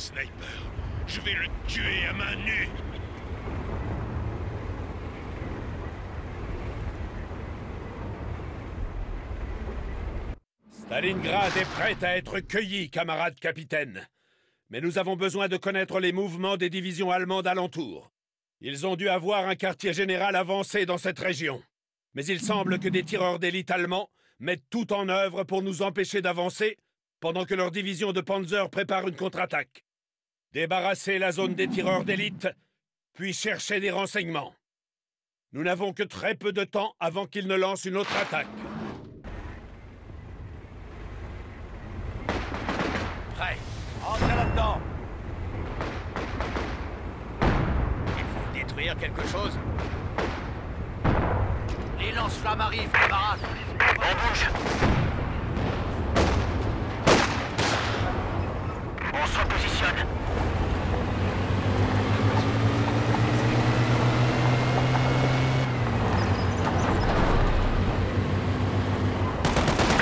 sniper. Je vais le tuer à main nue. Stalingrad est prête à être cueillie, camarade capitaine. Mais nous avons besoin de connaître les mouvements des divisions allemandes alentour. Ils ont dû avoir un quartier général avancé dans cette région. Mais il semble que des tireurs d'élite allemands mettent tout en œuvre pour nous empêcher d'avancer pendant que leur division de Panzer prépare une contre-attaque. Débarrasser la zone des tireurs d'élite, puis chercher des renseignements. Nous n'avons que très peu de temps avant qu'ils ne lancent une autre attaque. Prêt. Entrez là-dedans. Il faut détruire quelque chose. Les lance-flammes arrivent, camarades On bouge On se repositionne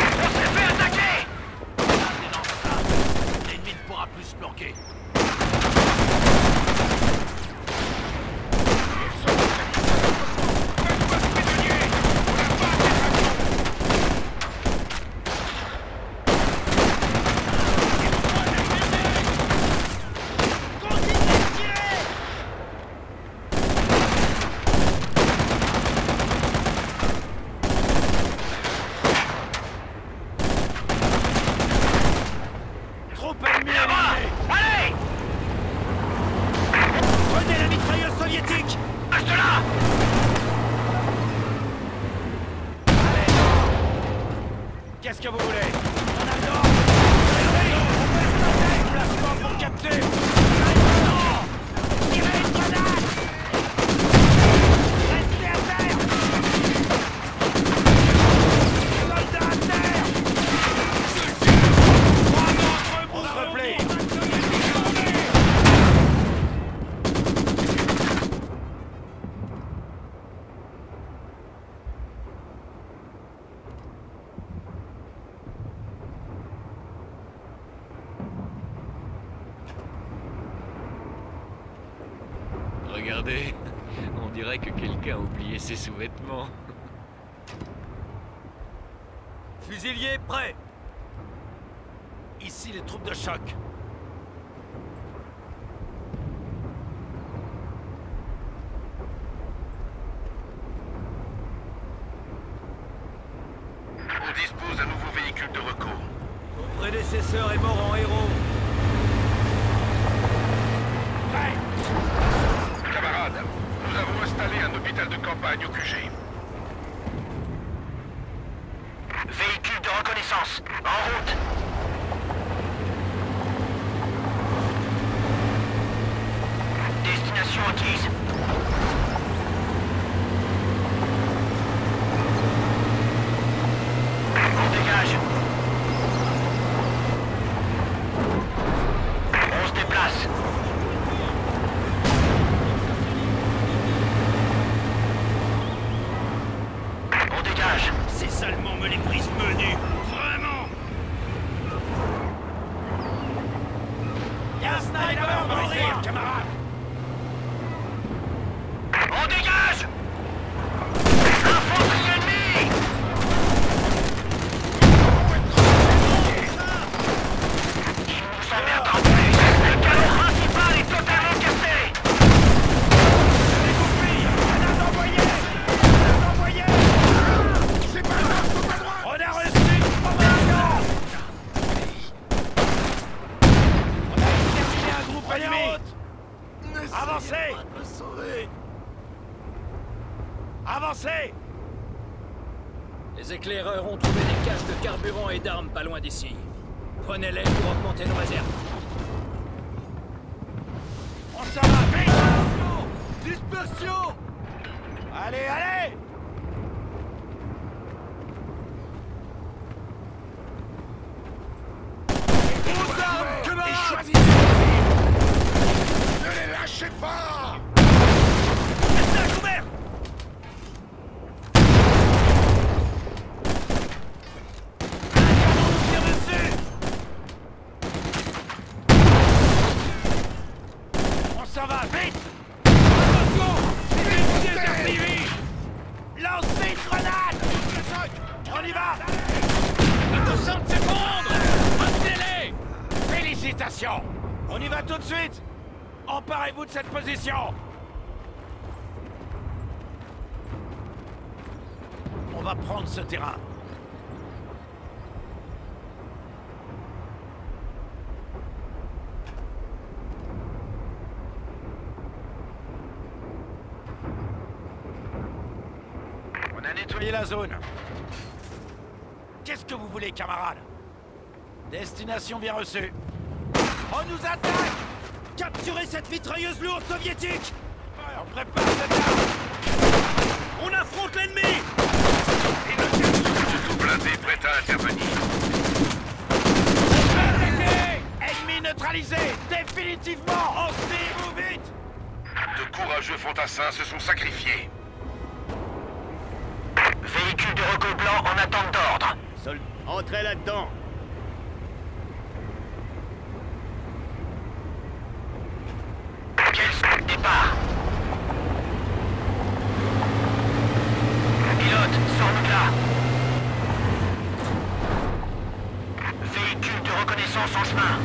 On s'est fait attaquer Des lance-flammes. L'ennemi ne pourra plus se bloquer. Trop ennemi éliminé Allez Prenez la mitrailleuse soviétique Reste là Allez Qu'est-ce que vous voulez? Et d'armes pas loin d'ici. Prenez-les pour augmenter nos réserves. On s'en va Dispersion Dispersion Allez, allez Aux armes, Et camarades choisissez Ne les lâchez pas Restez à couvert Un canon nous tire dessus tout de suite Emparez-vous de cette position On va prendre ce terrain. On a nettoyé la zone. Qu'est-ce que vous voulez, camarades? Destination bien reçue. On nous attaque Capturez cette mitrailleuse lourde soviétique. On prépare cette arme. On affronte l'ennemi. Et le tout blindé prêt à intervenir. Ennemi neutralisé Définitivement. Hostile ou vite De courageux fantassins se sont sacrifiés. Véhicule de recul blanc en attente d'ordre. Sol... Entrez là-dedans Quel départ Pilote, sors-nous de là Véhicule de reconnaissance en chemin.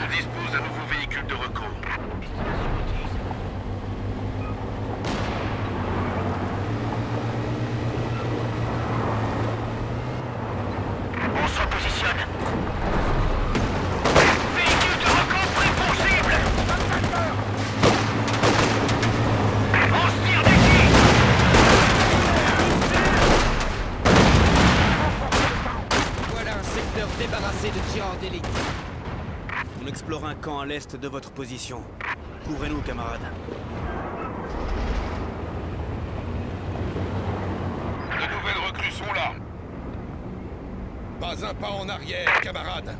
On dispose d'un nouveau véhicule de recours. On se repositionne. Véhicule de recours prépossible On se tire d'ici Voilà un secteur débarrassé de tireurs d'élite. On explore un camp à l'est de votre position. Couvrez-nous, camarades. De nouvelles recrues sont là. Pas un pas en arrière, camarades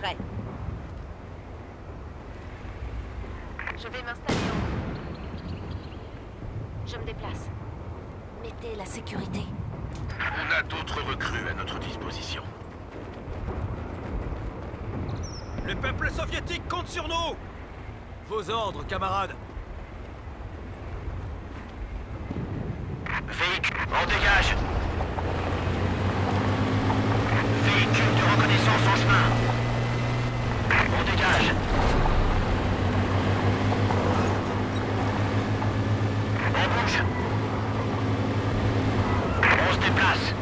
Prêt. Je vais m'installer en... Je me déplace. Mettez la sécurité. On a d'autres recrues à notre disposition. Le peuple soviétique compte sur nous Camarades Véhicule, on dégage Véhicule de reconnaissance en chemin. On dégage. On bouge. On se déplace.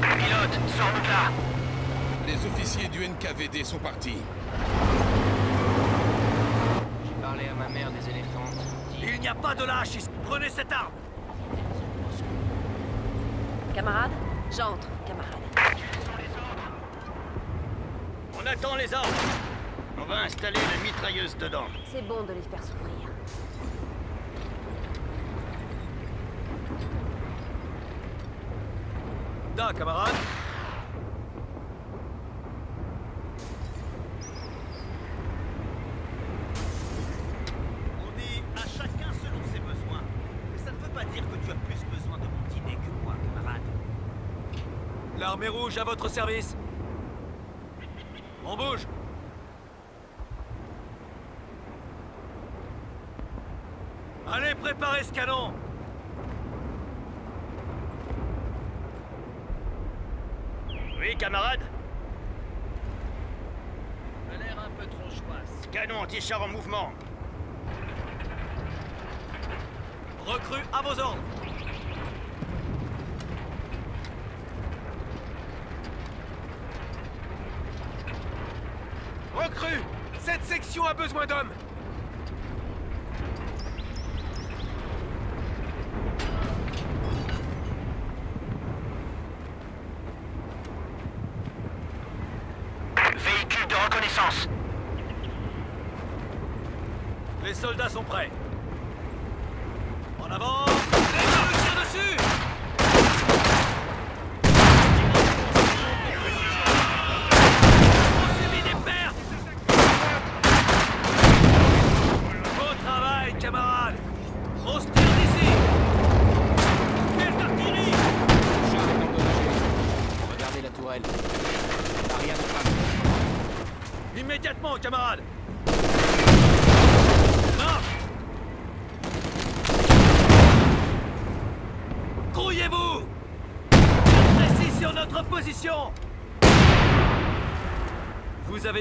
Pilote, sors-nous de là. Les officiers du NKVD sont partis. J'ai parlé à ma mère des éléphantes. Il n'y a pas de lâche ici Prenez cette arme Camarade J'entre, camarade. On attend les ordres On va installer la mitrailleuse dedans. C'est bon de les faire souffrir. Da, camarade On dit à chacun selon ses besoins. Mais ça ne veut pas dire que tu as plus besoin de mon dîner que moi, camarade. L'armée rouge à votre service. On bouge. Allez, préparez ce canon. Oui, camarade. A l'air un peu trop chouasse. Canon anti-char en mouvement. Recrue à vos ordres Recrue Cette section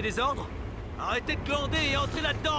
des ordres. Arrêtez de glander et entrez là-dedans.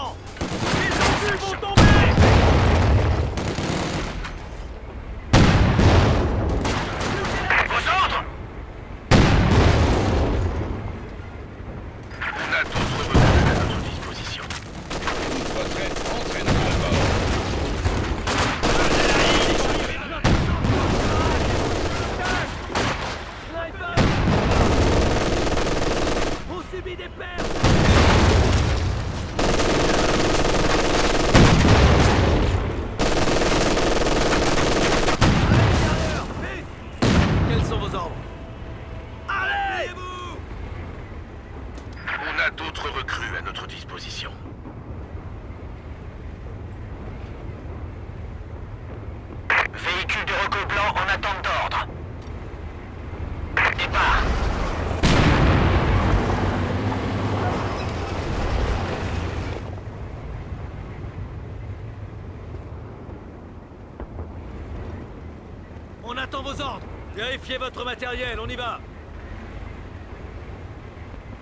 Vérifiez votre matériel, on y va.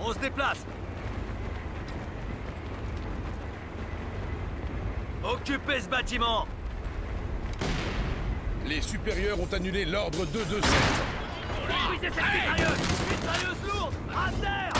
On se déplace. Occupez ce bâtiment. Les supérieurs ont annulé l'ordre 227. Épuisez cette mitrailleuse. Mitrailleuse lourde À terre.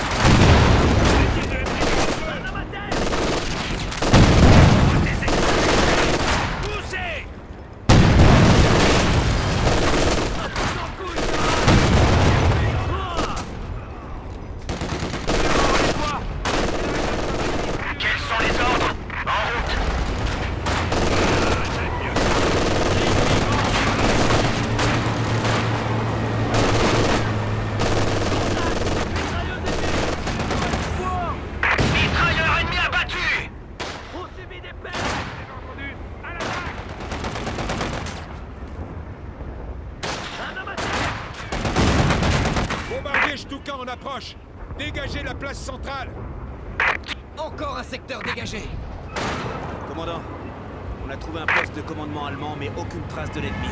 Commandant, on a trouvé un poste de commandement allemand, mais aucune trace de l'ennemi.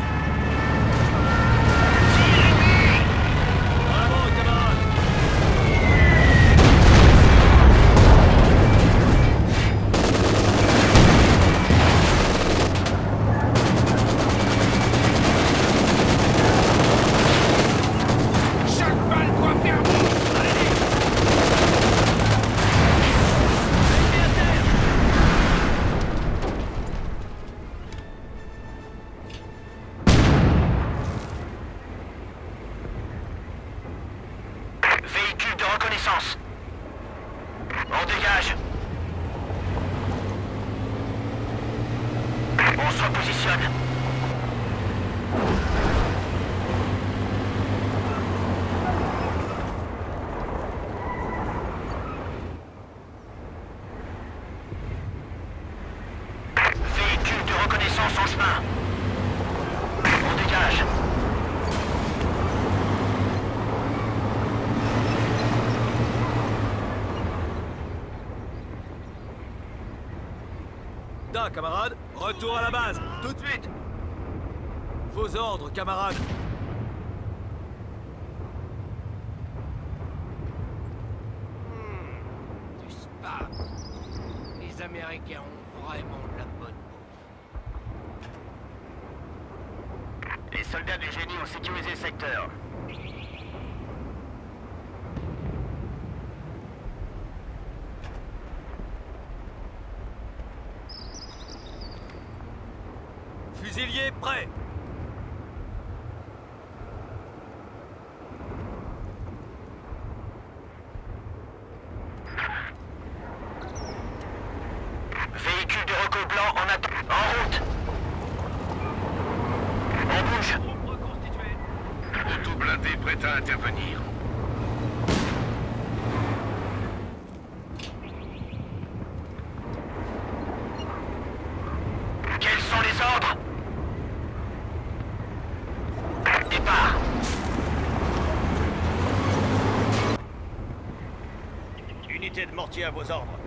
camarades. Retour à la base, tout de suite. Vos ordres, camarades. Fusilier prêt mortier à vos ordres.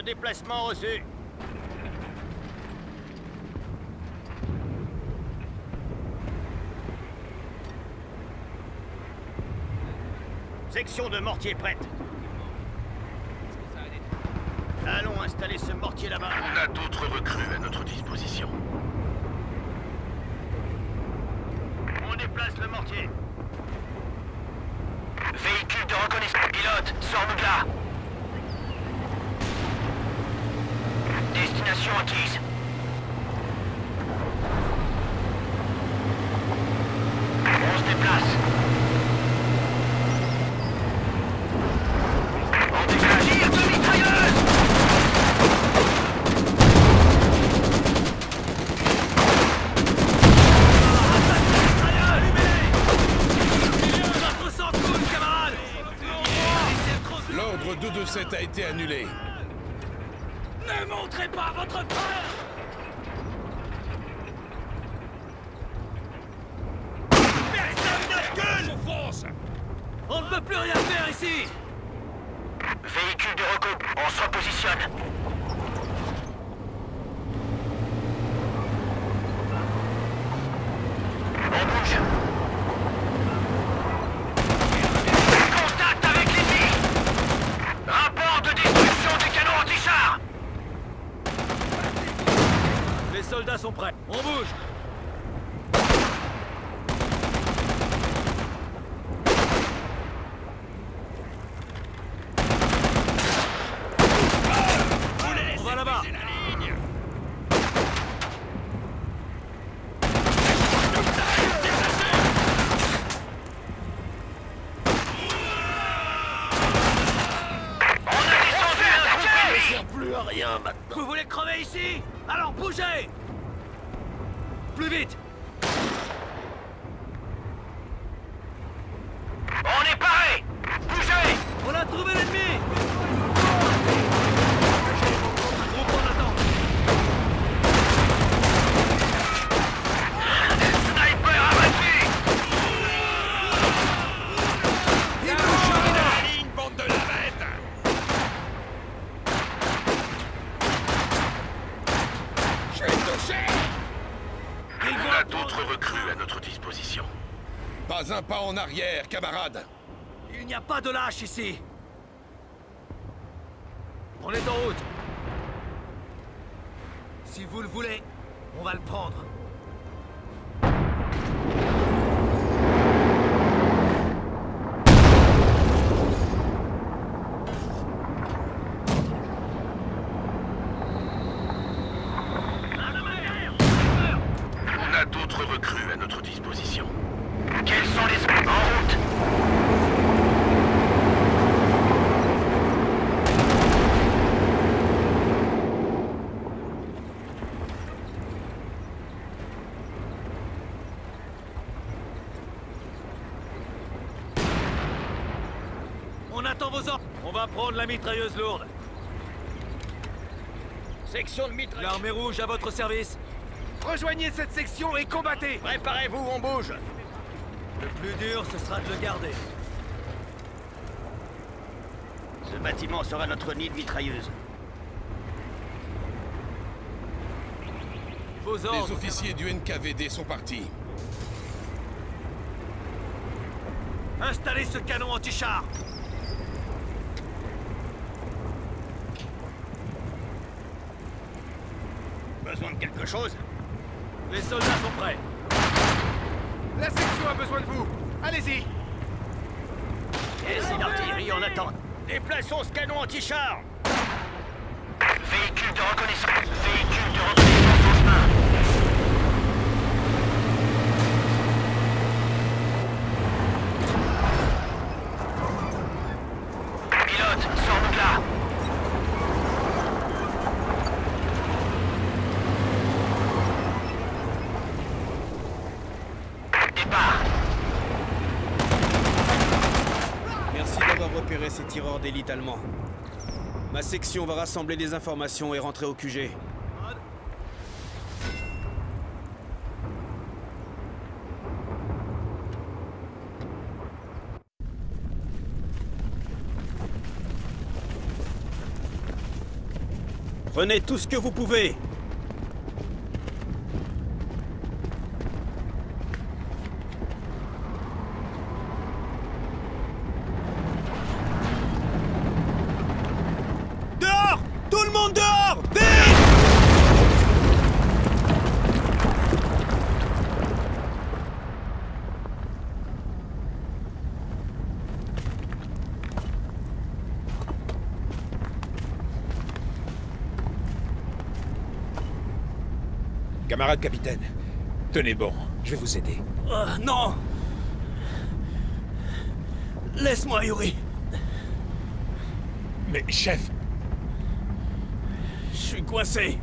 de déplacement reçu. Section de mortier prête. On bouge. pas en arrière, camarade. Il n'y a pas de lâche ici. la mitrailleuse lourde. Section de mitrailleuse. L'armée rouge à votre service. Rejoignez cette section et combattez Préparez-vous, on bouge Le plus dur, ce sera de le garder. Ce bâtiment sera notre nid de mitrailleuse. Vos ordres... Les officiers du NKVD sont partis. Installez ce canon anti-char chose Les soldats sont prêts. La section a besoin de vous Allez-y Et c'est l'artillerie en attente. Déplaçons ce canon anti-char Véhicule de reconnaissance. Véhicule de reconnaissance en chemin. Pilote, sors-nous de là. Départ. Merci d'avoir repéré ces tireurs d'élite allemands. Ma section va rassembler des informations et rentrer au QG. Prenez tout ce que vous pouvez. Dehors Tout le monde dehors Vite Camarade capitaine, tenez bon, je vais vous aider. Oh, non Laisse-moi, Yuri. Mais chef, Je suis coincé.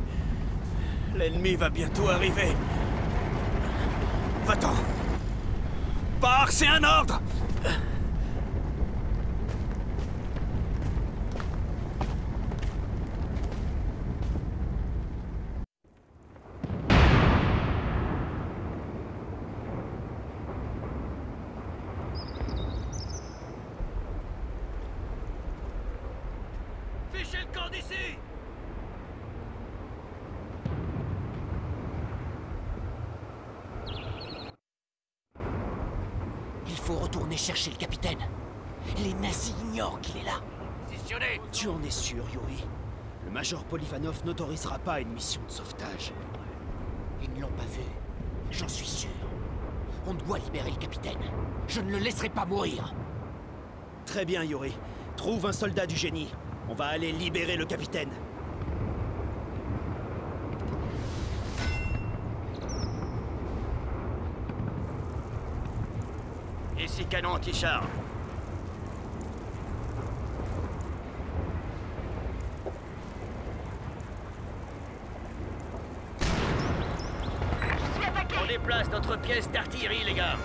L'ennemi va bientôt arriver. Va-t'en. Pars, c'est un ordre Fichez le camp d'ici Il faut retourner chercher le capitaine. Les nazis ignorent qu'il est là. Positionné Tu en es sûr, Yuri? Le major Polivanov n'autorisera pas une mission de sauvetage. Ils ne l'ont pas vu. J'en suis sûr. On doit libérer le capitaine. Je ne le laisserai pas mourir. Très bien, Yuri. Trouve un soldat du génie. On va aller libérer le capitaine. On déplace notre pièce d'artillerie, les gars.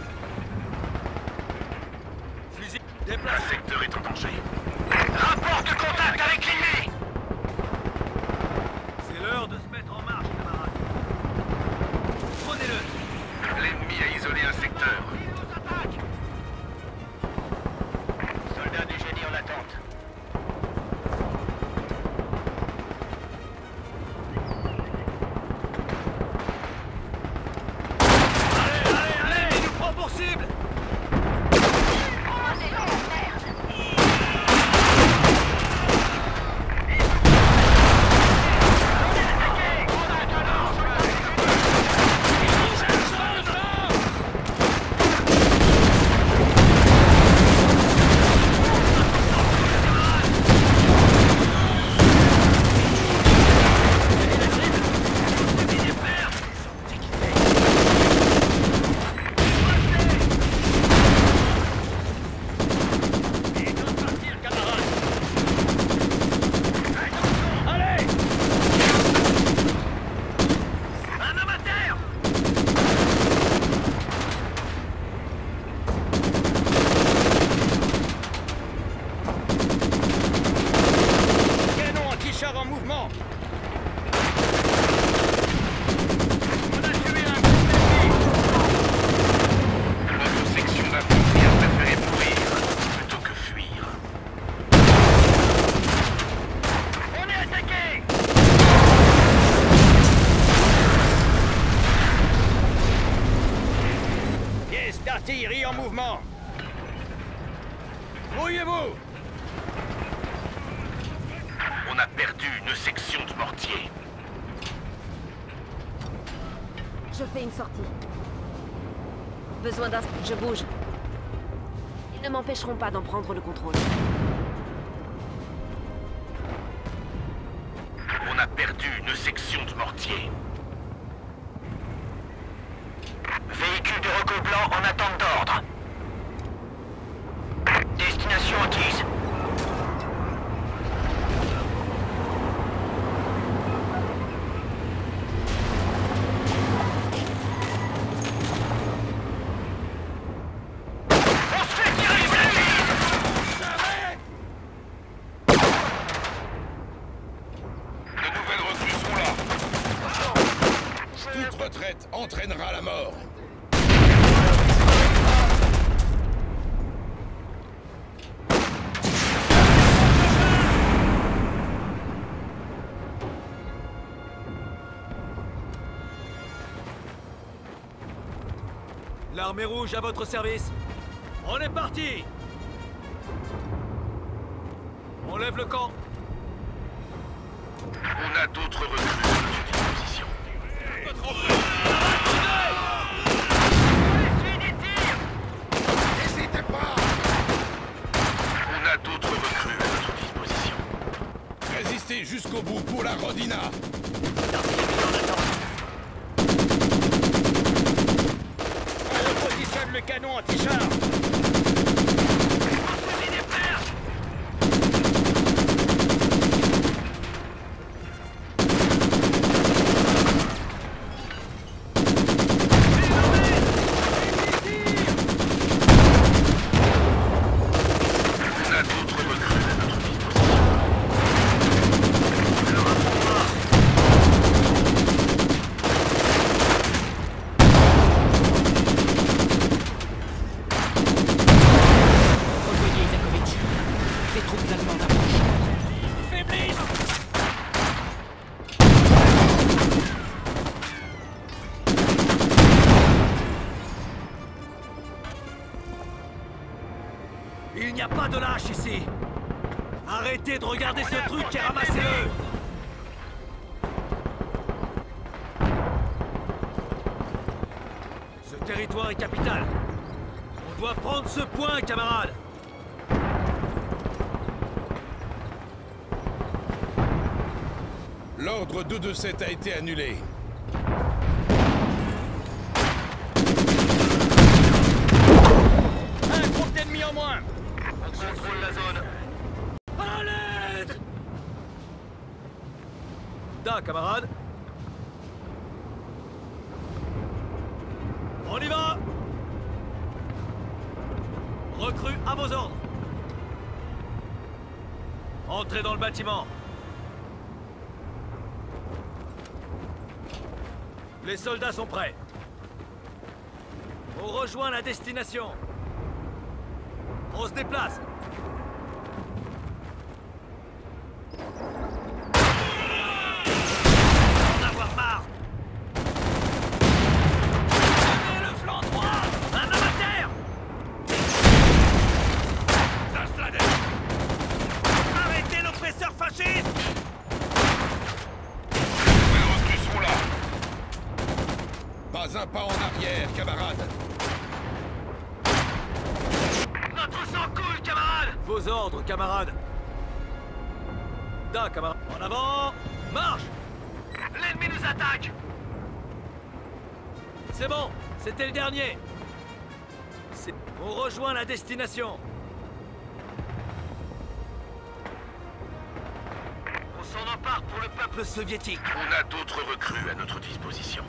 M'empêcheront pas d'en prendre le contrôle. L'armée rouge à votre service. On est parti a pas de lâche ici Arrêtez de regarder ce truc et ramassez-le Ce territoire est capital. On doit prendre ce point, camarades L'ordre 227 a été annulé. Un groupe d'ennemis en moins zone. L'aide Da, camarade On y va Recrue à vos ordres Entrez dans le bâtiment Les soldats sont prêts. On rejoint la destination. On se déplace. Destination On s'en empare pour le peuple Le soviétique On a d'autres recrues à notre disposition.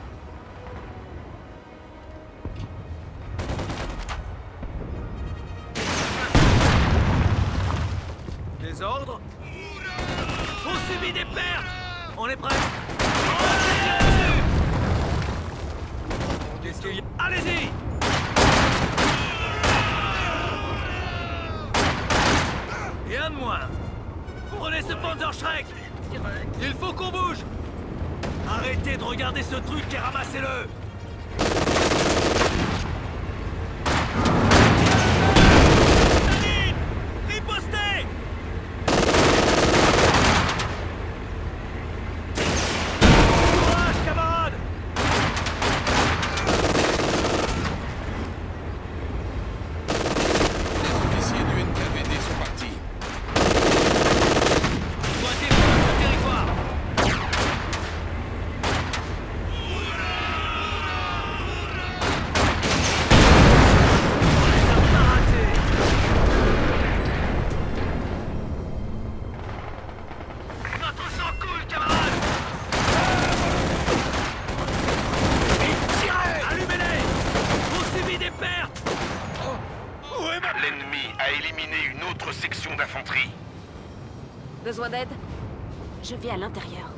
Je vais à l'intérieur.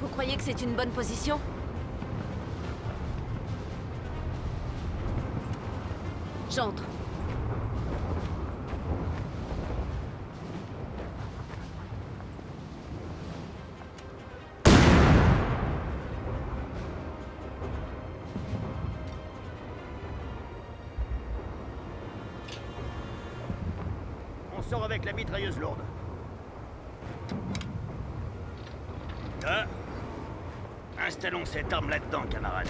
Vous croyez que c'est une bonne position? J'entre. Mitrailleuse lourde. Ah. Installons cette arme là-dedans, camarade.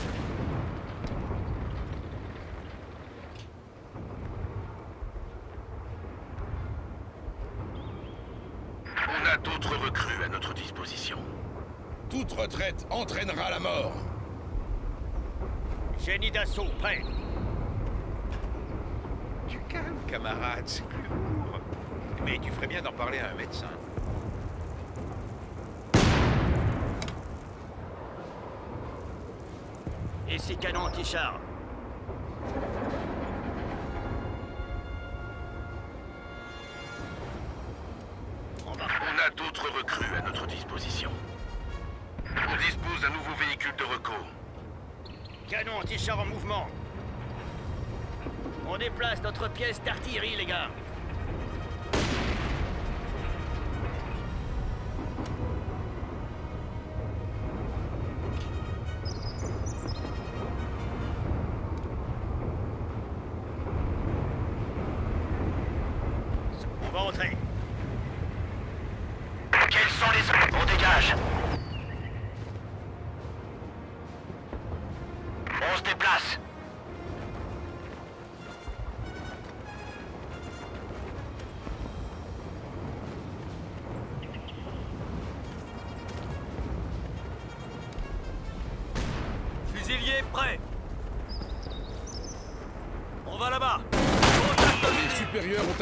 On a d'autres recrues à notre disposition. Toute retraite entraînera la mort. Génie d'assaut, prêt. Du calme, camarade, c'est plus ferais bien d'en parler à un médecin. Ici canon anti-char. On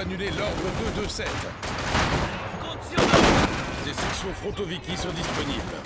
annulé l'ordre 227. Compte sur nous. Des sections frontoviki sont disponibles.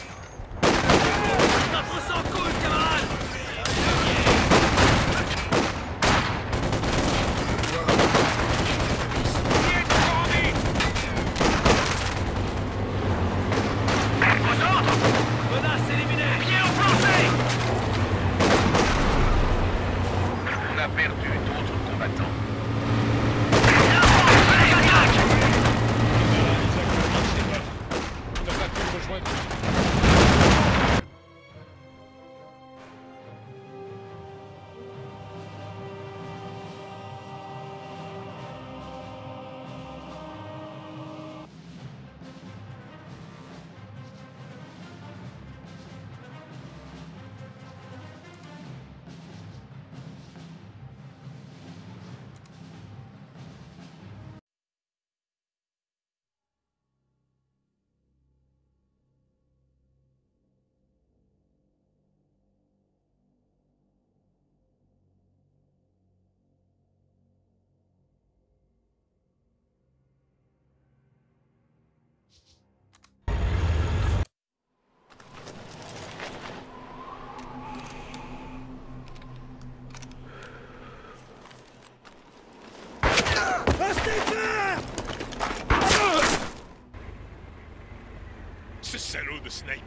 Sniper,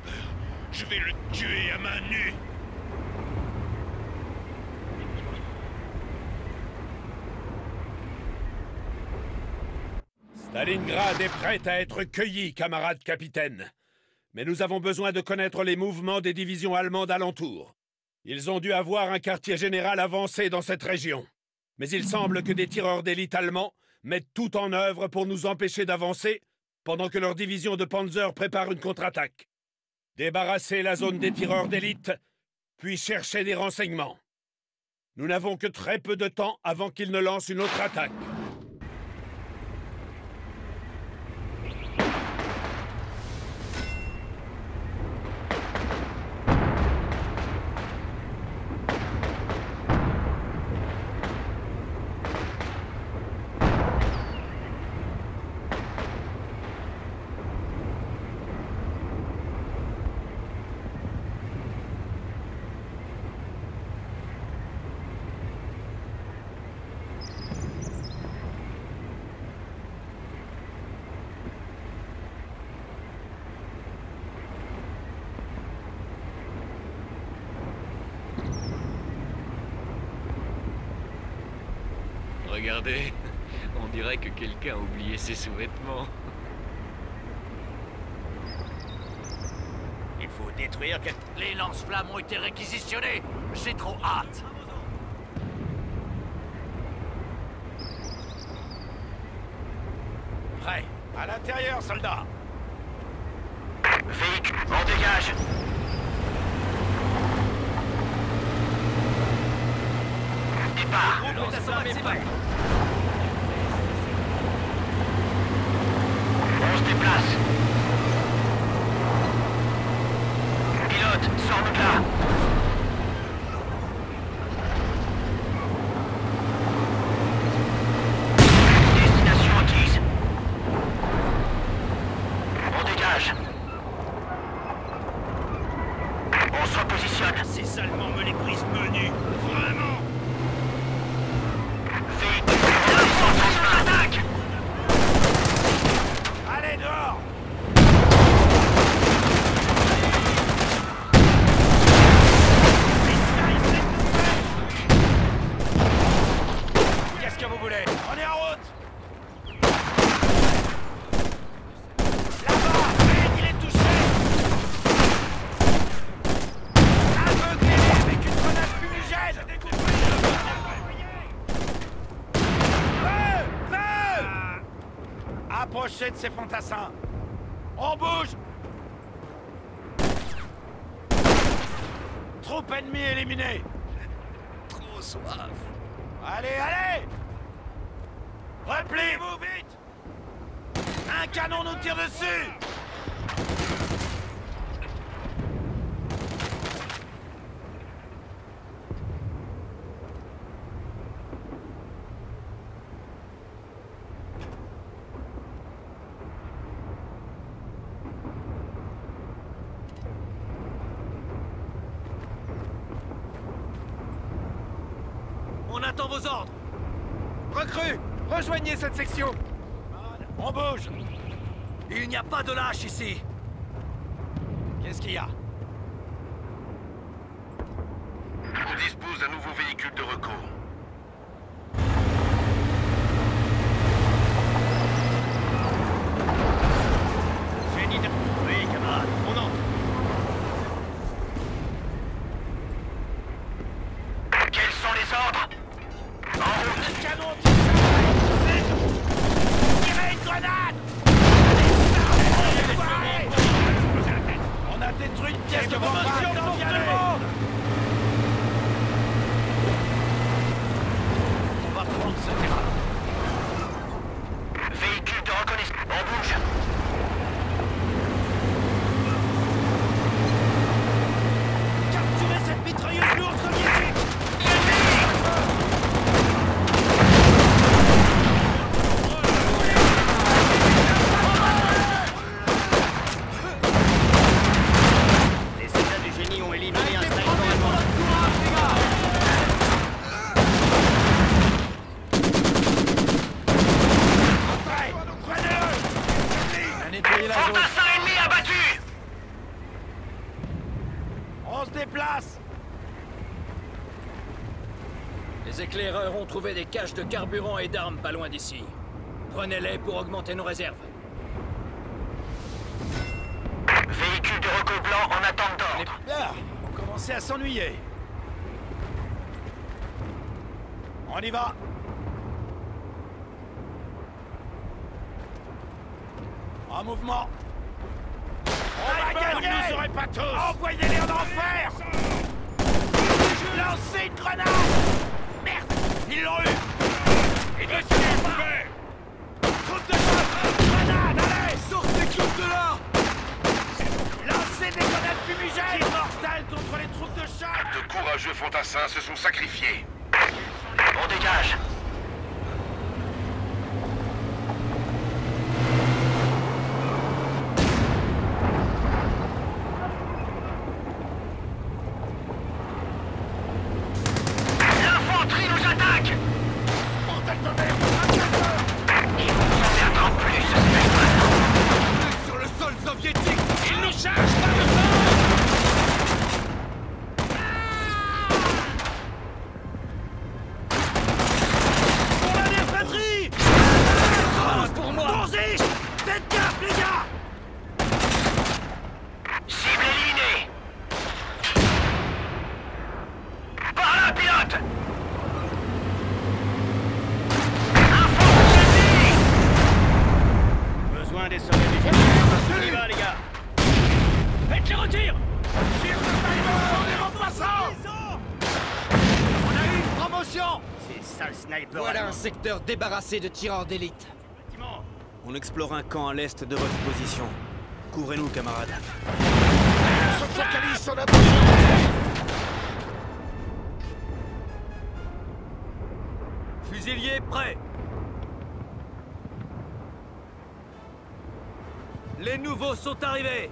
je vais le tuer à main nue Stalingrad est prête à être cueillie, camarade capitaine. Mais nous avons besoin de connaître les mouvements des divisions allemandes alentour. Ils ont dû avoir un quartier général avancé dans cette région. Mais il semble que des tireurs d'élite allemands mettent tout en œuvre pour nous empêcher d'avancer pendant que leur division de Panzer prépare une contre-attaque. Débarrasser la zone des tireurs d'élite, puis chercher des renseignements. Nous n'avons que très peu de temps avant qu'ils ne lancent une autre attaque. On dirait que quelqu'un a oublié ses sous-vêtements. Il faut détruire que... Les lance-flammes ont été réquisitionnés. J'ai trop hâte. Prêt. À l'intérieur, soldats. Véhicule, on dégage. Départ. Petrobras. ces fantassins section. On bouge Il n'y a pas de lâche ici. trouvé des caches de carburant et d'armes pas loin d'ici. Prenez-les pour augmenter nos réserves. Véhicule de recours blanc en attente d'ordre. On commençait à s'ennuyer. On y va En mouvement On va gagner Nous serez pas tous Envoyez-les vieux fantassins se sont sacrifiés. On dégage débarrassé de tireurs d'élite. On explore un camp à l'est de votre position. Couvrez-nous, camarades. Fusiliers, se Les nouveaux sont arrivés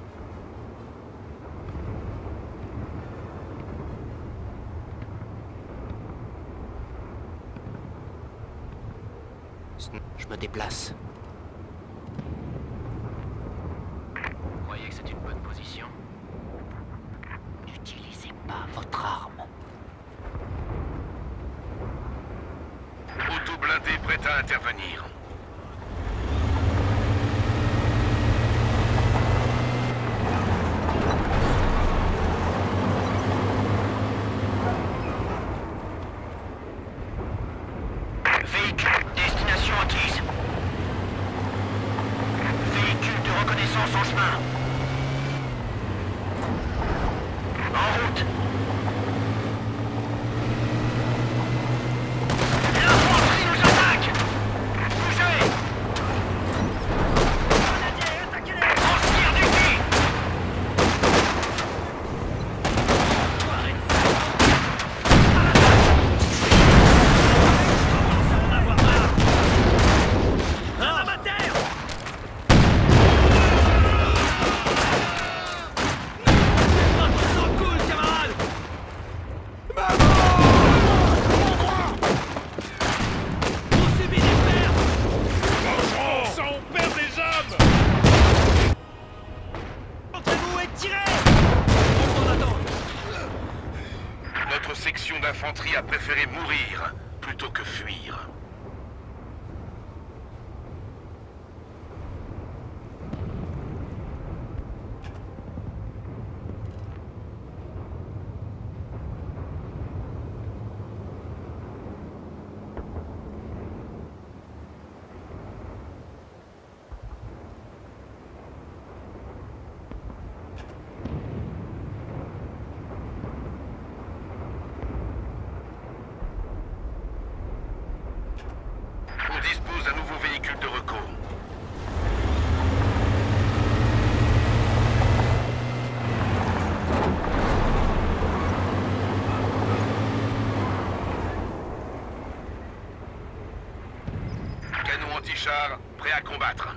me déplace. Prêt à combattre.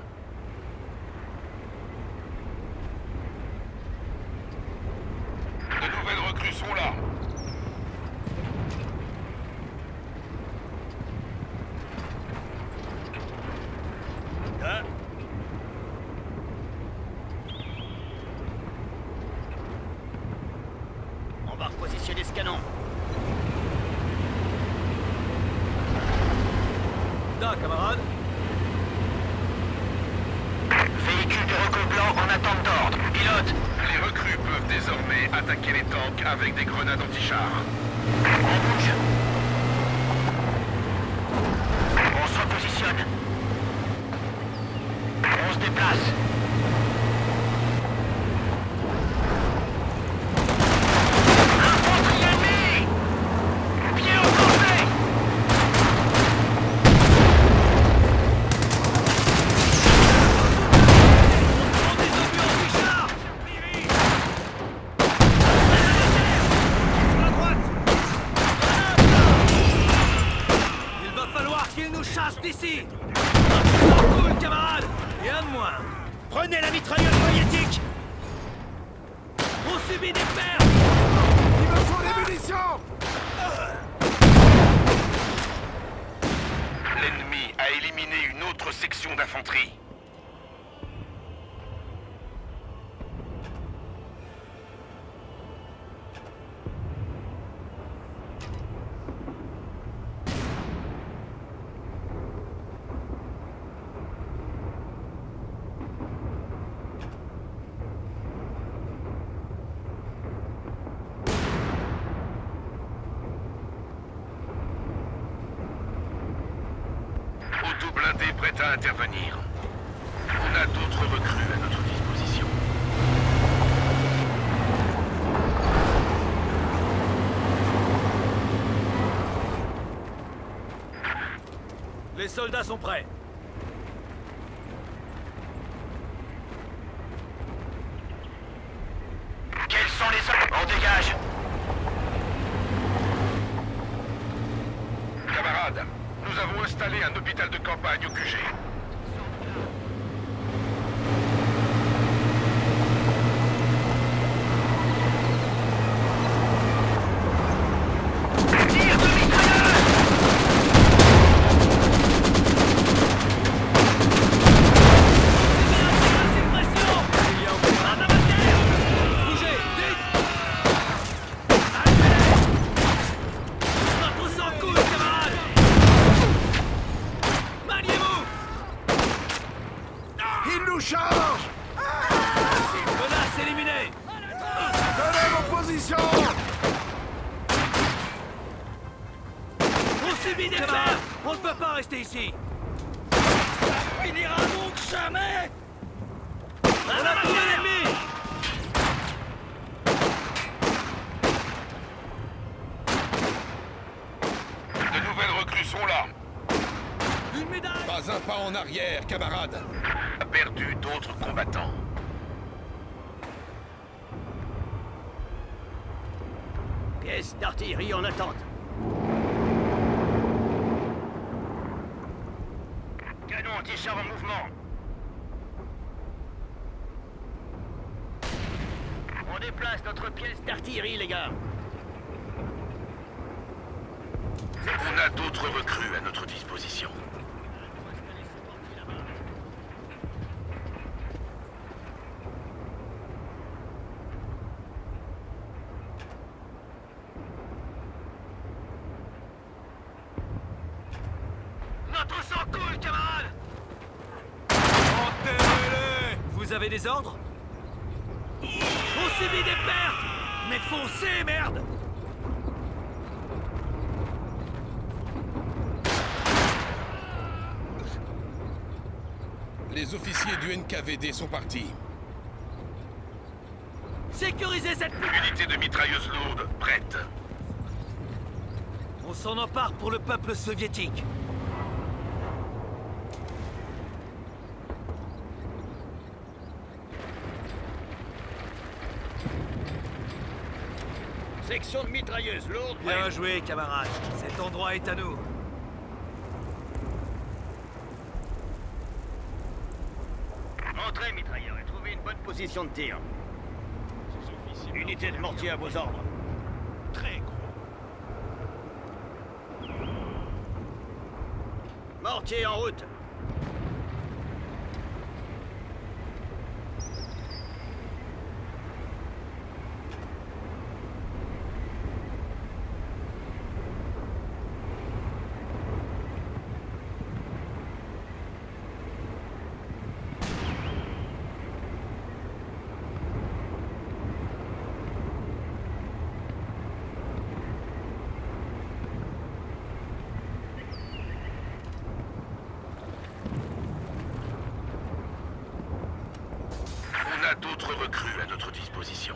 intervenir. On a d'autres recrues à notre disposition. Les soldats sont prêts. Des ordres On subit des pertes Mais foncez, merde Les officiers du NKVD sont partis. Sécurisez cette Unité de mitrailleuses lourdes, prête. On s'en empare pour le peuple soviétique De mitrailleuse lourde. Bien joué, camarades. Cet endroit est à nous. Entrez, mitrailleur, et trouvez une bonne position de tir. Unité de mortier à vos ordres. Très gros. Mortier en route. A d'autres recrues à notre disposition.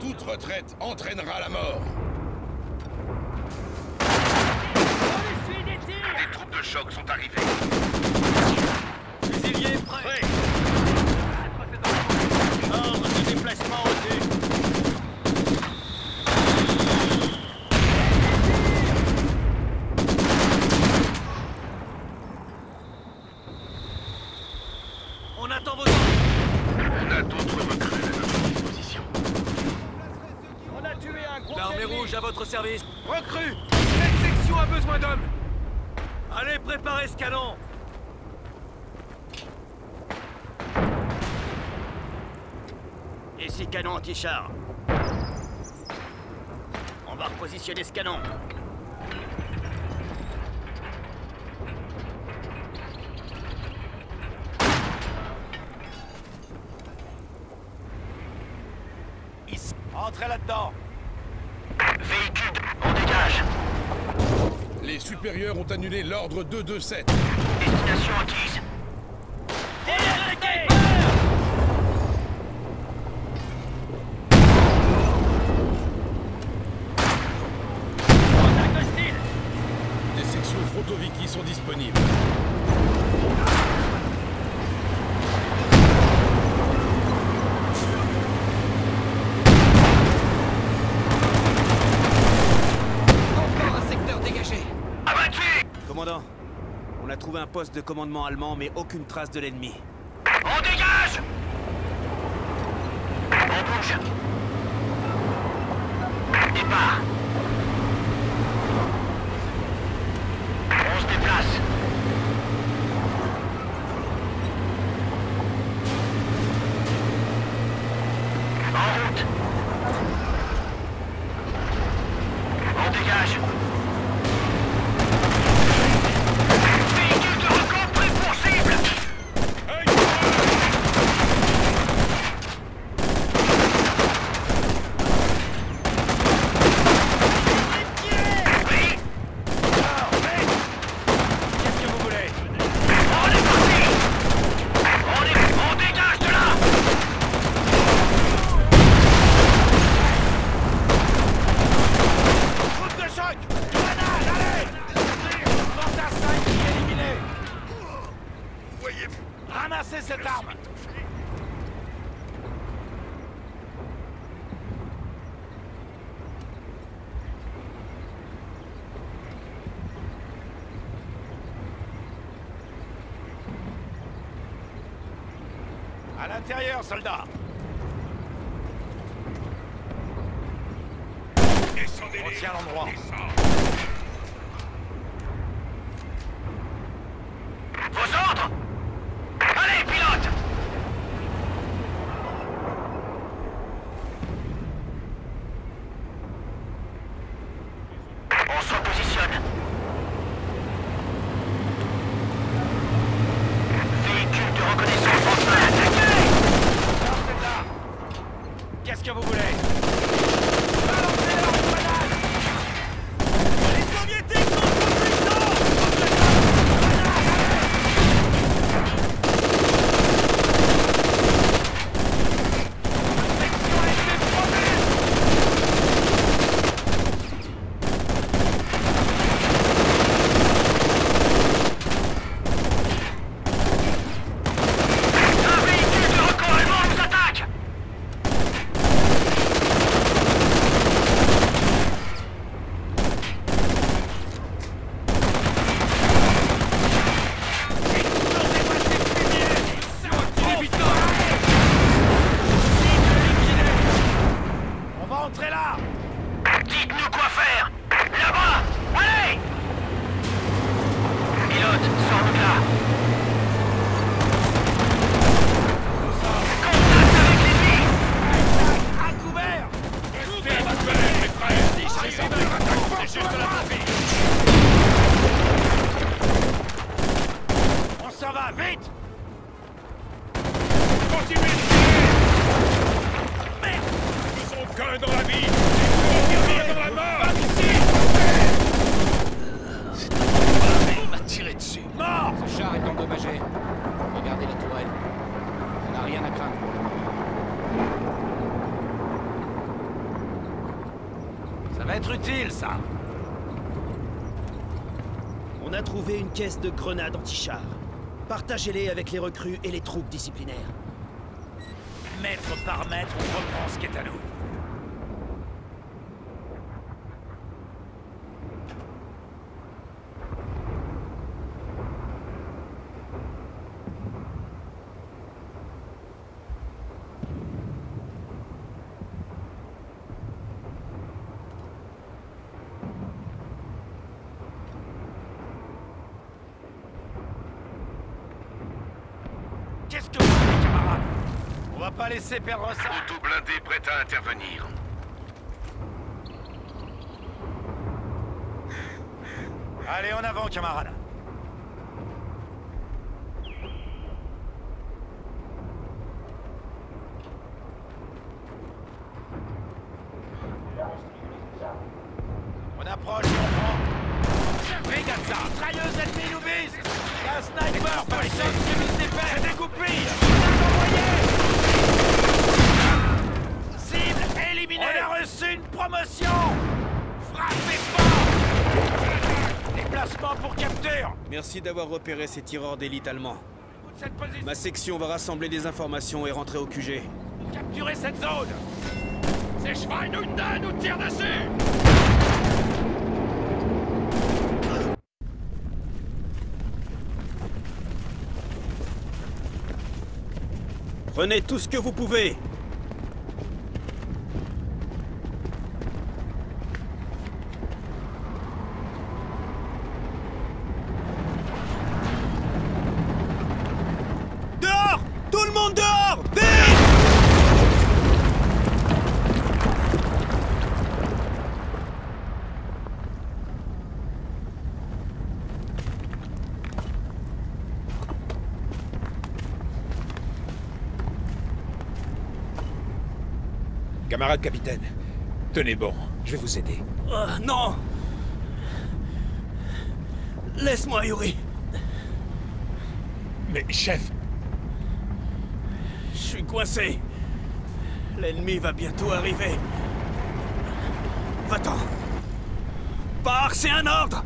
Toute retraite entraînera la mort. Des troupes de choc sont arrivées. Fusilier prêt Ordre de déplacement reçu. On attend vos ordres On a d'autres recrues à notre disposition. On a tué un gros L'armée ennemi. rouge à votre service Recrue Cette section a besoin d'hommes Allez, préparez ce canon Anti-char. On va repositionner ce canon. Ici. Entrez là-dedans. Véhicule, on dégage. Les supérieurs ont annulé l'ordre 227. Destination acquise. de commandement allemand, mais aucune trace de l'ennemi. On dégage 살다. Caisse de grenades anti-chars. Partagez-les avec les recrues et les troupes disciplinaires. Mètre par mètre, on reprend ce qu'est à nous. laisser perdre ça. Auto blindé prêt à intervenir. Allez, en avant, camarade. Repéré ces tireurs d'élite allemands. Ma section va rassembler des informations et rentrer au QG. Capturez cette zone Ces Schweinhunde nous tirent dessus Prenez tout ce que vous pouvez Dehors Tout le monde dehors Vite Camarade capitaine, tenez bon, je vais vous aider. Oh, non Laisse-moi, Yuri. Mais chef, Je suis coincé. L'ennemi va bientôt arriver. Va-t'en. Pars, c'est un ordre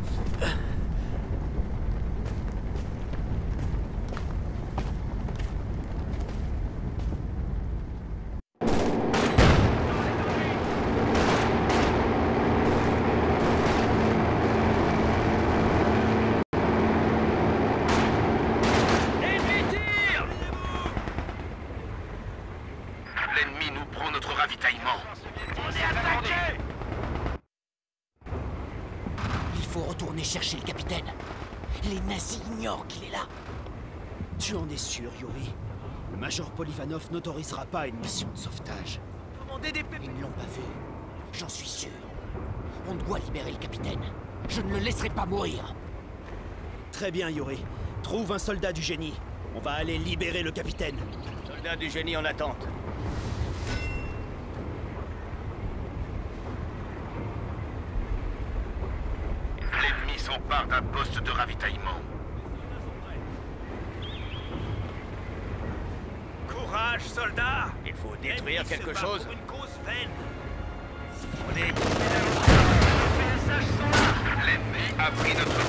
L'ennemi nous prend notre ravitaillement. On est attaqué Il faut retourner chercher le capitaine. Les nazis ignorent qu'il est là. Tu en es sûr, Yuri? Le Major Polivanov n'autorisera pas une mission de sauvetage. Commandez des Ils ne l'ont pas vu. J'en suis sûr. On doit libérer le capitaine. Je ne le laisserai pas mourir. Très bien, Yuri. Trouve un soldat du génie. On va aller libérer le capitaine. Soldat du génie en attente. L'ennemi s'empare d'un poste de ravitaillement. Courage, soldat Il faut détruire quelque chose. une. On est... L'ennemi a pris notre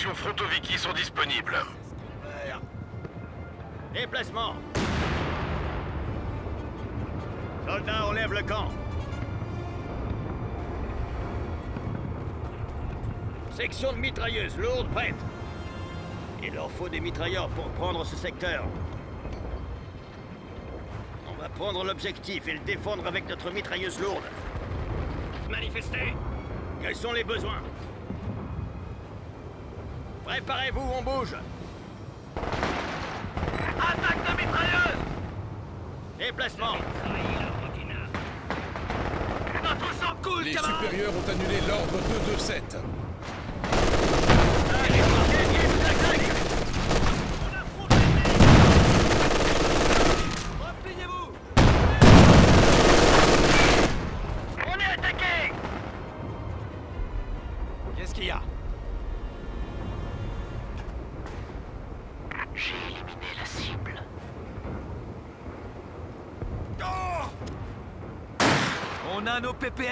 Des sections Frontoviki sont disponibles. Déplacement. Soldats, on lève le camp. Section de mitrailleuses lourdes prête. Il leur faut des mitrailleurs pour prendre ce secteur. On va prendre l'objectif et le défendre avec notre mitrailleuse lourde. Manifestez Quels sont les besoins? Préparez-vous, on bouge. Attaque de mitrailleuse. Déplacement. Notre sang coule, Les camarades supérieurs ont annulé l'ordre 227. Repliez-vous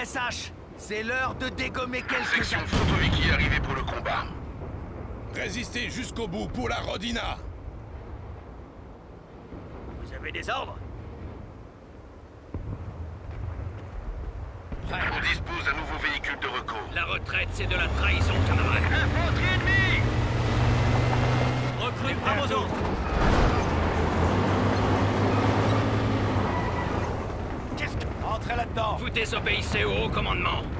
PPSH C'est l'heure de dégommer quelques Section Frontoviki arrivée pour le combat. Résistez jusqu'au bout pour la Rodina. Vous avez des ordres On dispose d'un nouveau véhicule de recours. La retraite, c'est de la trahison, camarade. Infanterie ennemie Recrute Bramozo Qu'est-ce que... Entrez là-dedans Vous désobéissez au haut commandement. Recrue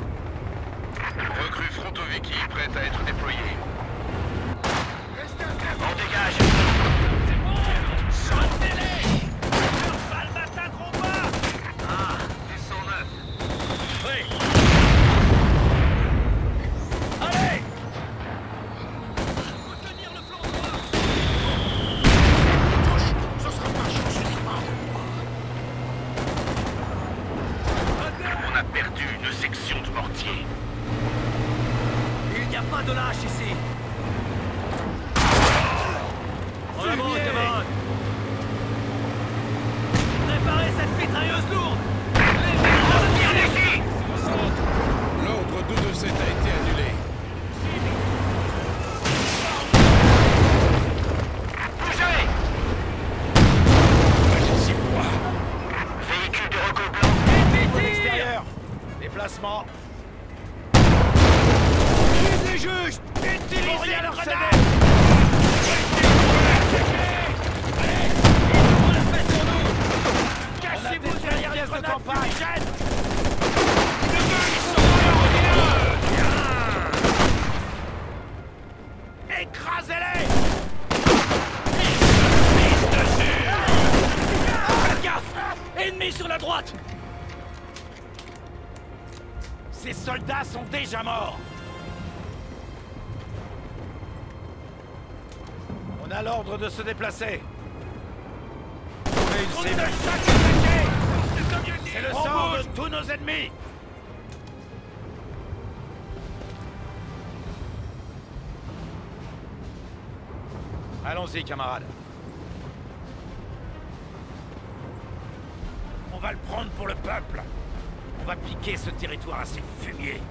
déjà morts On a l'ordre de se déplacer. On est le attaqué C'est le sang de tous nos ennemis Allons-y, camarades. On va le prendre pour le peuple. On va piquer ce territoire à ces fumiers.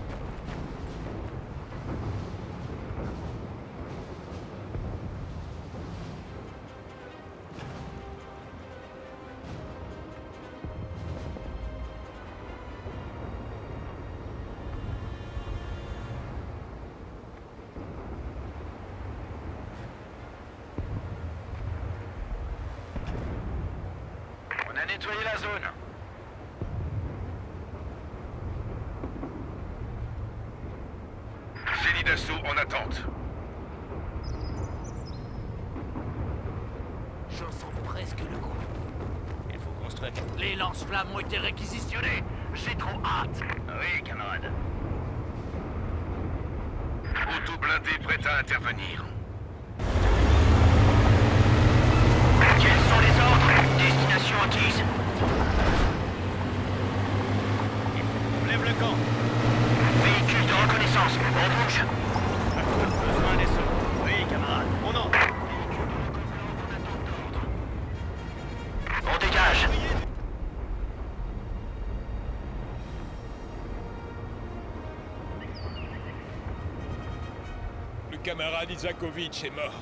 camarade Isakovitch est mort.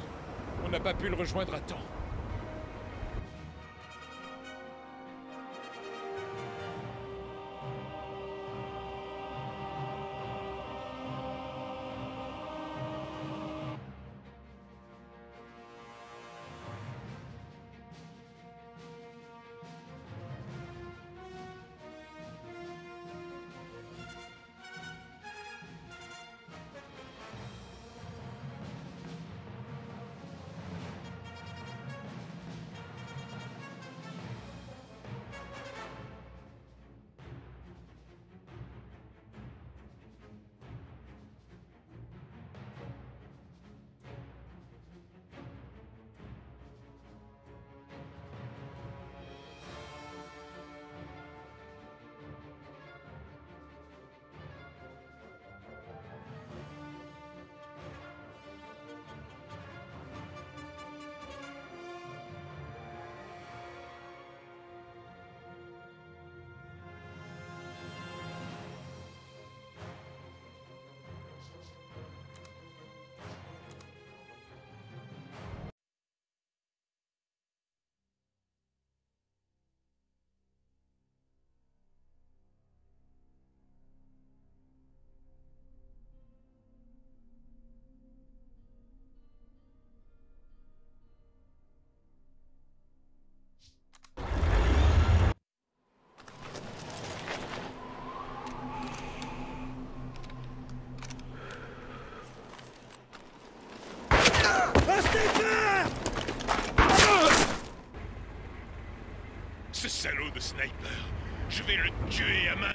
On n'a pas pu le rejoindre à temps. sniper. Je vais le tuer à main.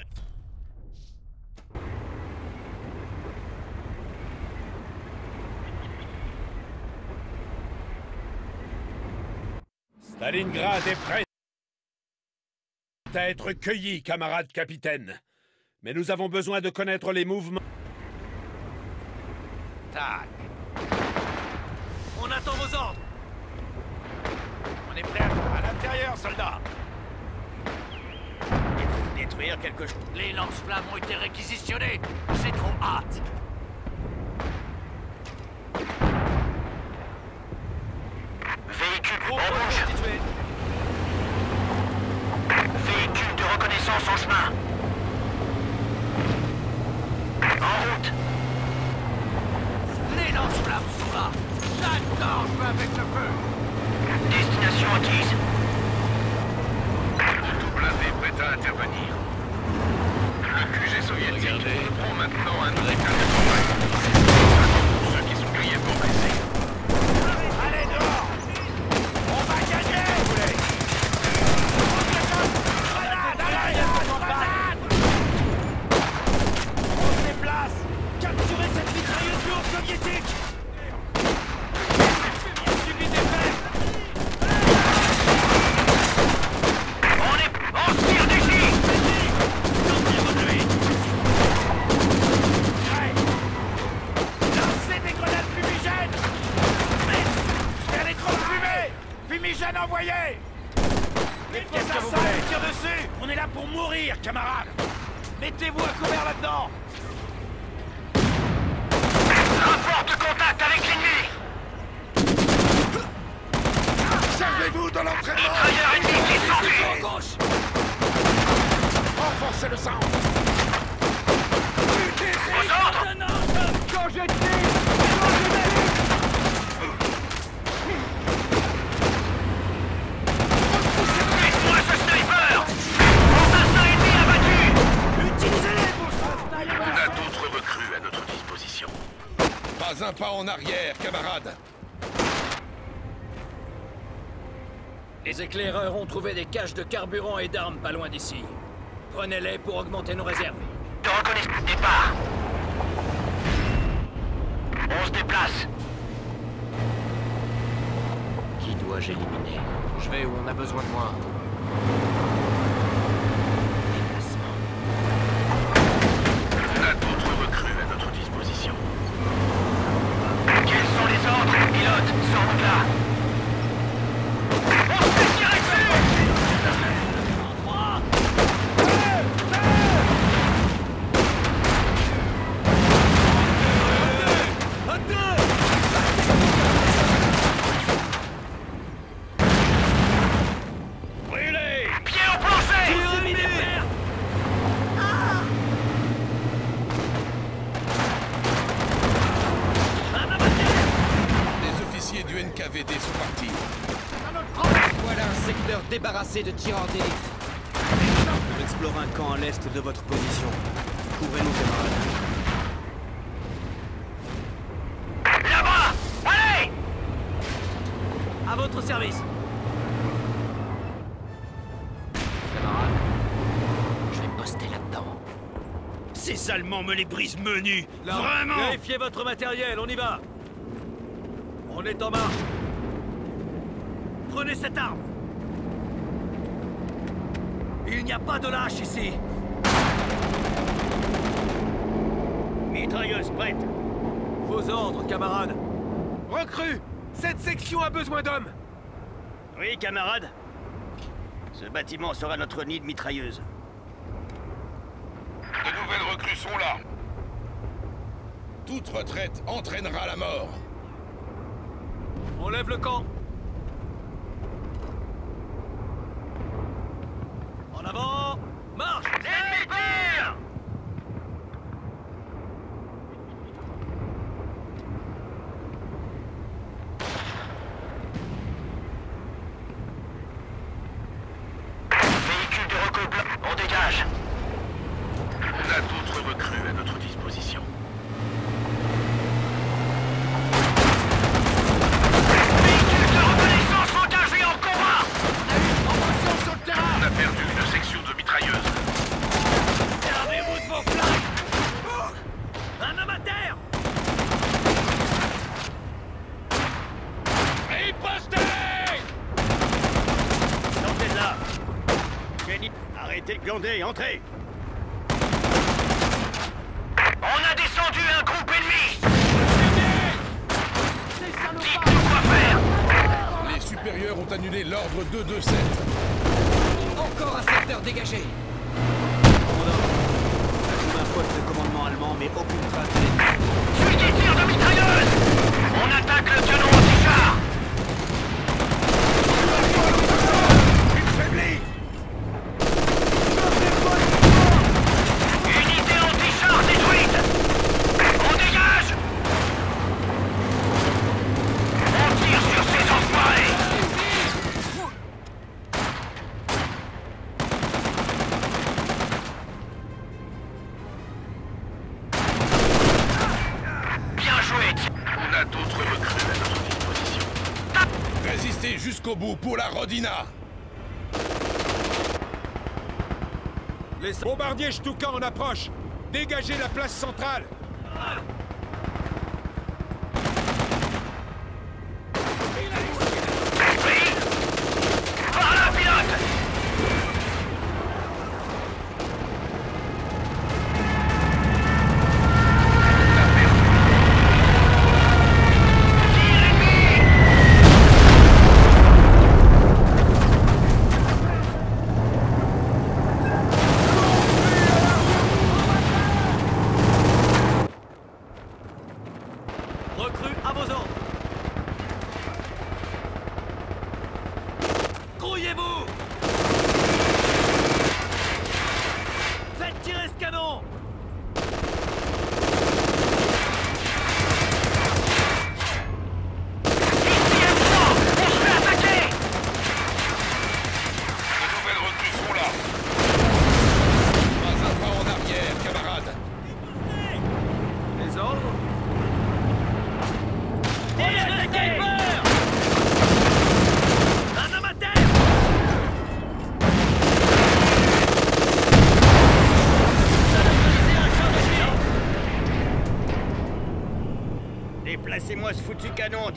Stalingrad est prêt à être cueilli, camarade capitaine. Mais nous avons besoin de connaître les mouvements. Tac. On attend vos ordres. On est prêt à l'intérieur, soldats. Les lance-flammes ont été réquisitionnées. J'ai trop hâte. En arrière, camarades Les éclaireurs ont trouvé des caches de carburant et d'armes pas loin d'ici. Prenez-les pour augmenter nos réserves. Je reconnais départ. On se déplace. Qui dois-je éliminer? Je vais où on a besoin de moi. Allemands me les brisent menus Là, Vraiment Vérifiez votre matériel, on y va. On est en marche. Prenez cette arme. Il n'y a pas de lâche ici. Mitrailleuse prête Vos ordres, camarades. Recrue Cette section a besoin d'hommes Oui, camarade. Ce bâtiment sera notre nid de mitrailleuse. Recrues sont là. Toute retraite entraînera la mort. On lève le camp. En avant Marche Ennemi tire Véhicule de recours blanc, on dégage. On a d'autres recrues à notre disposition. Véhicule de reconnaissance engagé en combat On a perdu une section de mitrailleuses. Servez-vous de vos flingues Un homme à terre Sortez de là Jenny, arrêtez de glander, entrez D'autres recrues à notre disposition. Résistez jusqu'au bout pour la Rodina. Les bombardiers Stuka en approche Dégagez la place centrale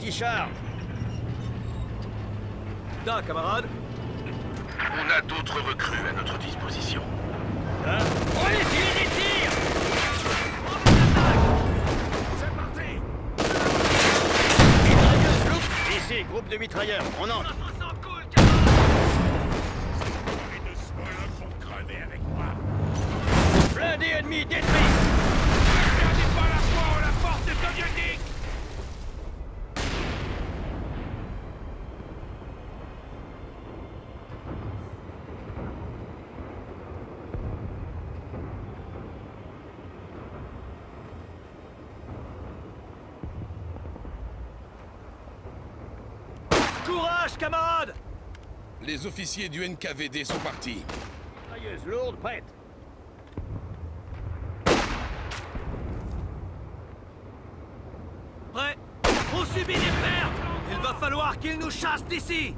foutu canon anti-char Da, camarade On a d'autres recrues à notre disposition. Hein On les suit des tirs C'est parti Mitrailleuse loup Ici, groupe de mitrailleurs, on entre Blindé ennemi détruit Perdez pas la foi en la force soviétique Courage, camarade Officiers du NKVD sont partis Prêt On subit des pertes Il va falloir qu'ils nous chassent d'ici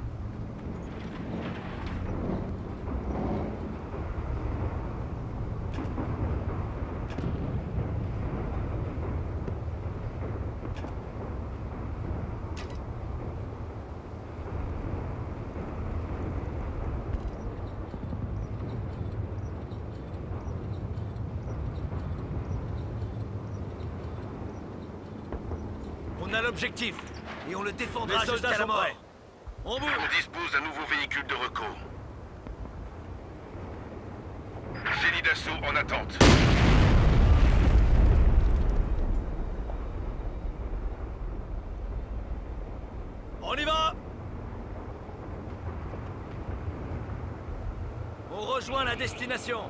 On a l'objectif et on le défendra jusqu'à la mort. On bouge On dispose d'un nouveau véhicule de recours. Génie d'assaut en attente. On y va On rejoint la destination.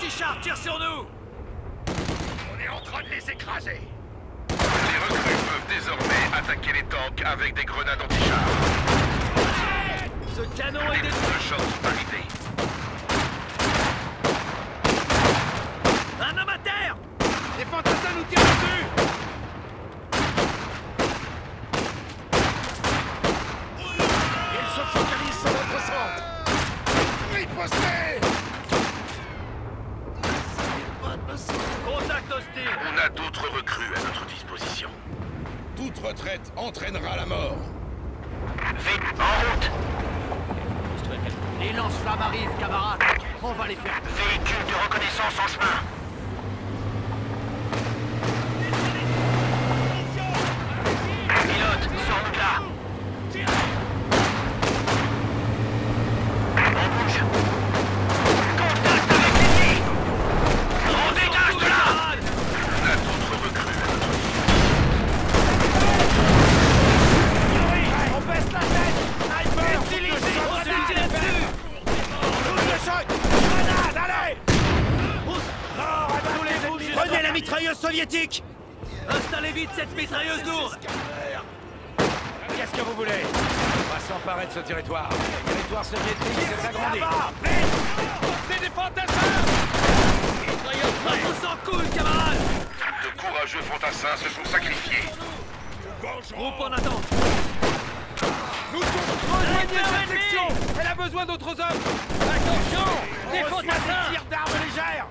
Un canon anti-char tire sur nous On est en train de les écraser. Les recrues peuvent désormais attaquer les tanks avec des grenades anti-char. Ce canon est détruit sont arrivées. Un homme à terre Les fantassins nous tirent dessus Ils se focalisent sur notre centre. Ripostez Contact hostile On a d'autres recrues à notre disposition. Toute retraite entraînera la mort. Vite, en route Les lance-flammes arrivent, camarades On va les faire Véhicule de reconnaissance en chemin Pilote, sors-nous de là On bouge Contact avec l'ennemi On dégage de là On a d'autres recrues à notre On baisse la tête Sniper Utilisez On se tire dessus Touche de choc Grenade, allez Mort à tous les ennemis Prenez la mitrailleuse soviétique Installez vite cette mitrailleuse lourde Qu'est-ce que vous voulez On va s'emparer de ce territoire. Le territoire soviétique s'est agrandi. C'est des fantassins. On s'en coule, camarades De courageux fantassins se sont sacrifiés. Groupe en attente Rejoignez cette section. Elle a besoin d'autres hommes. Attention Des fantassins des tirs d'armes légères.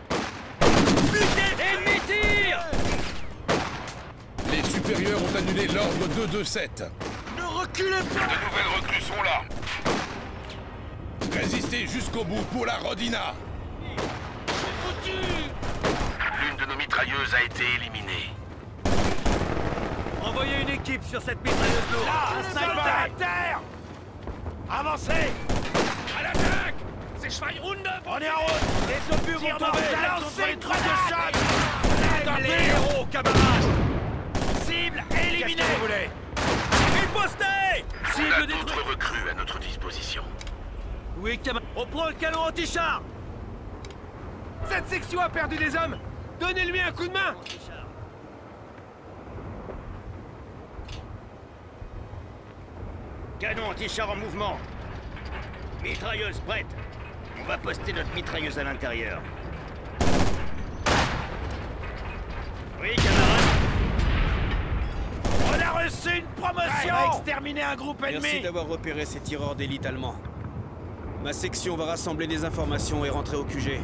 Ennemi tire Les supérieurs ont annulé l'ordre 227. Reculez De nouvelles recrues sont là. Résistez jusqu'au bout pour la Rodina. L'une de nos mitrailleuses a été éliminée. Envoyez une équipe sur cette mitrailleuse lourde. Là Un sniper. à terre. Avancez. À l'attaque. C'est Schweinhunde On est en route. Les obus vont tomber. Lancez une grenade. de choc Aime les héros, camarades. Cible éliminée A Cible détruite d'autres recrues à notre disposition. Oui, camarade On prend le canon anti-char Cette section a perdu des hommes Donnez-lui un coup de main Canon anti-char en mouvement. Mitrailleuse prête. On va poster notre mitrailleuse à l'intérieur. C'est une promotion exterminer un groupe ennemi Merci d'avoir repéré ces tireurs d'élite allemands. Ma section va rassembler des informations et rentrer au QG.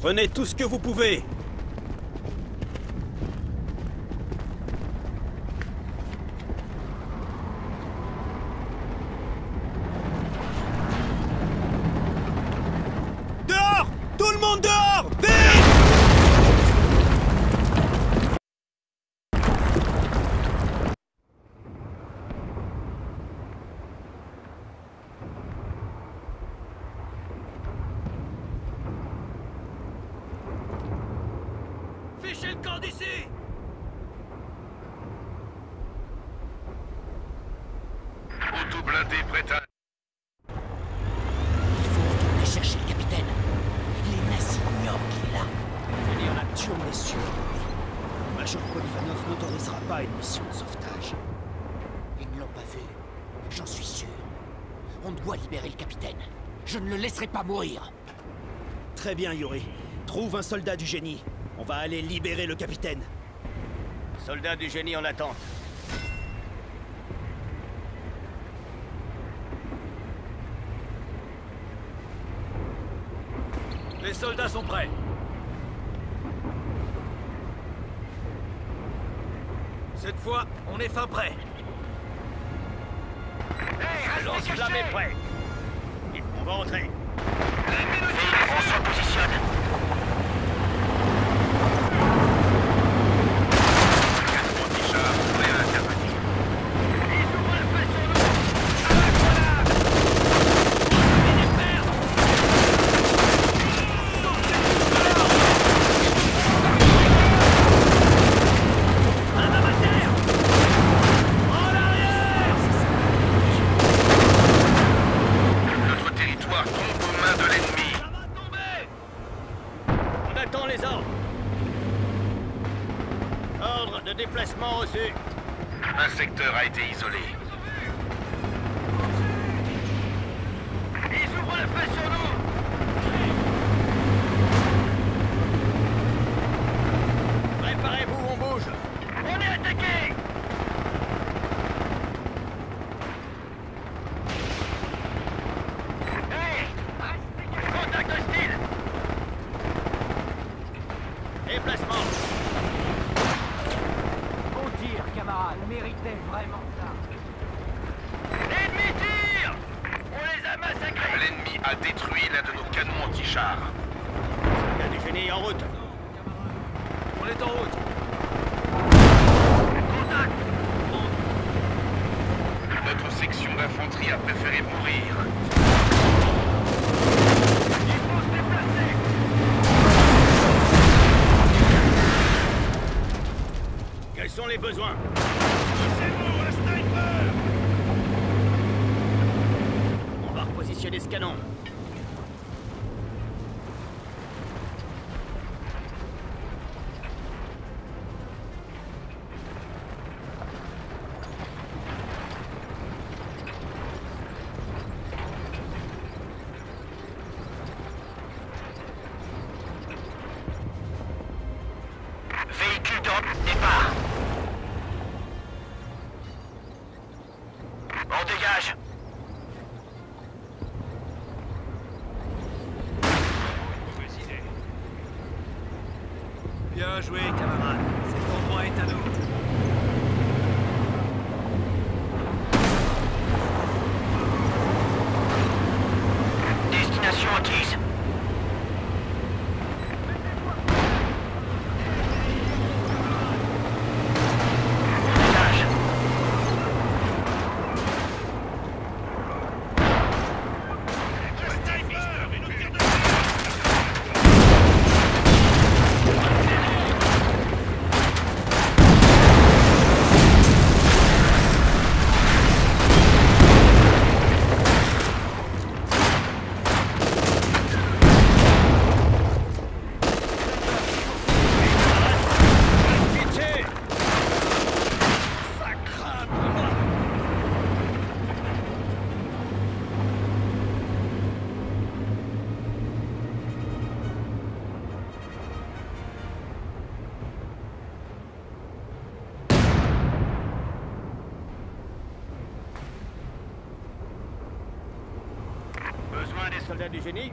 Prenez tout ce que vous pouvez Dehors Tout le monde dehors Vite Fichez le camp d'ici Auto blindé prêt à... Retournez chercher le capitaine. Les nazis ignorent qu'il est là. Il y en a tué sûr. Le Major Polivanov n'autorisera pas une mission de sauvetage. Ils ne l'ont pas vu. J'en suis sûr. On doit libérer le capitaine. Je ne le laisserai pas mourir. Très bien, Yuri. Trouve un soldat du génie. On va aller libérer le capitaine. Soldat du génie en attente. Les soldats sont prêts. Cette fois, on est fin prêt. Lance-flamme est prêt. On va entrer. On va repositionner ce canon. Véhicule de départ On dégage Bien joué, camarade. Cet endroit est à nous. Destination acquise On dégage soldat du génie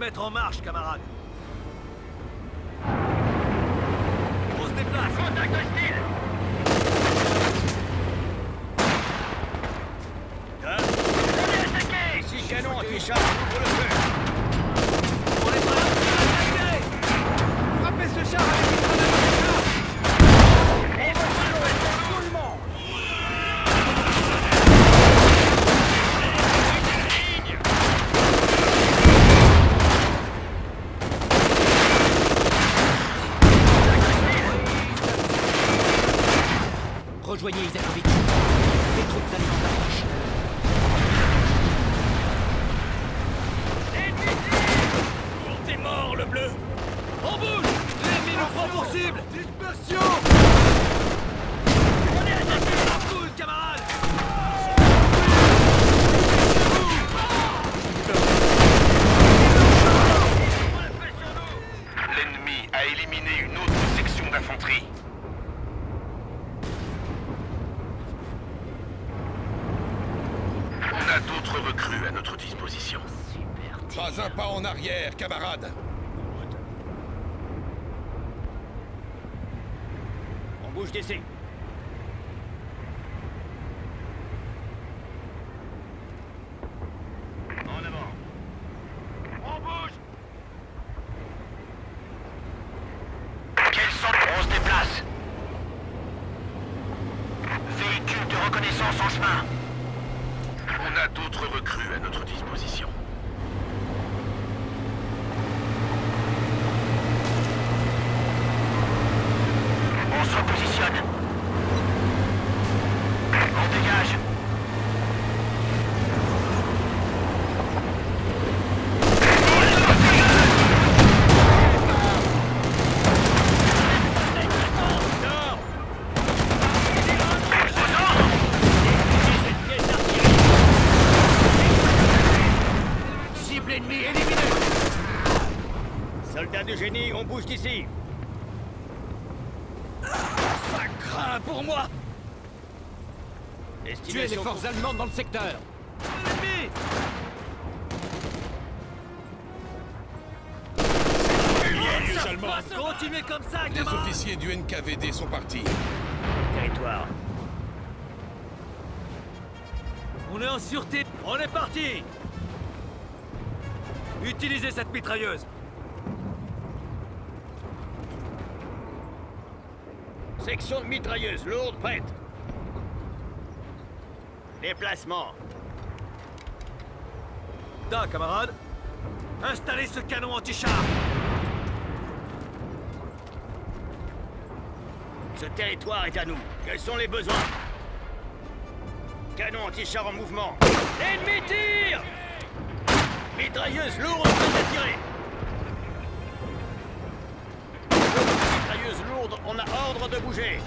mettre en marche, camarades. On se déplace Contact hostile Hein On est attaqué Ici canon anti-char, ouvre le feu On est prêt Attaquez Frappez ce char avec une grenade Tout le monde Rejoignez Isakovic. Les troupes allemandes approchent. T'es mort, le bleu On bouge L'ennemi nous prend pour cible Dispersion On est attaqué par foule, camarades L'ennemi a éliminé une autre section d'infanterie. On a d'autres recrues à notre disposition. Pas un pas en arrière, camarade. On bouge d'ici. En avant. On bouge Quels sont On se déplace. Véhicule de reconnaissance en chemin. On a d'autres recrues à notre disposition. On se repositionne. On dégage. Cible ennemie éliminée Soldats du génie, on bouge d'ici Ça craint pour moi Tuez les Estimation le secteur. Allemands. Continuez comme ça, Les officiers du NKVD sont partis. territoire. On est en sûreté On est parti Utilisez cette mitrailleuse Section de mitrailleuse lourde prête. Déplacement. Da, camarades Installez ce canon anti-char Ce territoire est à nous. Quels sont les besoins? Canon anti-char en mouvement. Ennemi tire Mitrailleuse lourde en train d'attirer. Mitrailleuse lourde, on a ordre de bouger.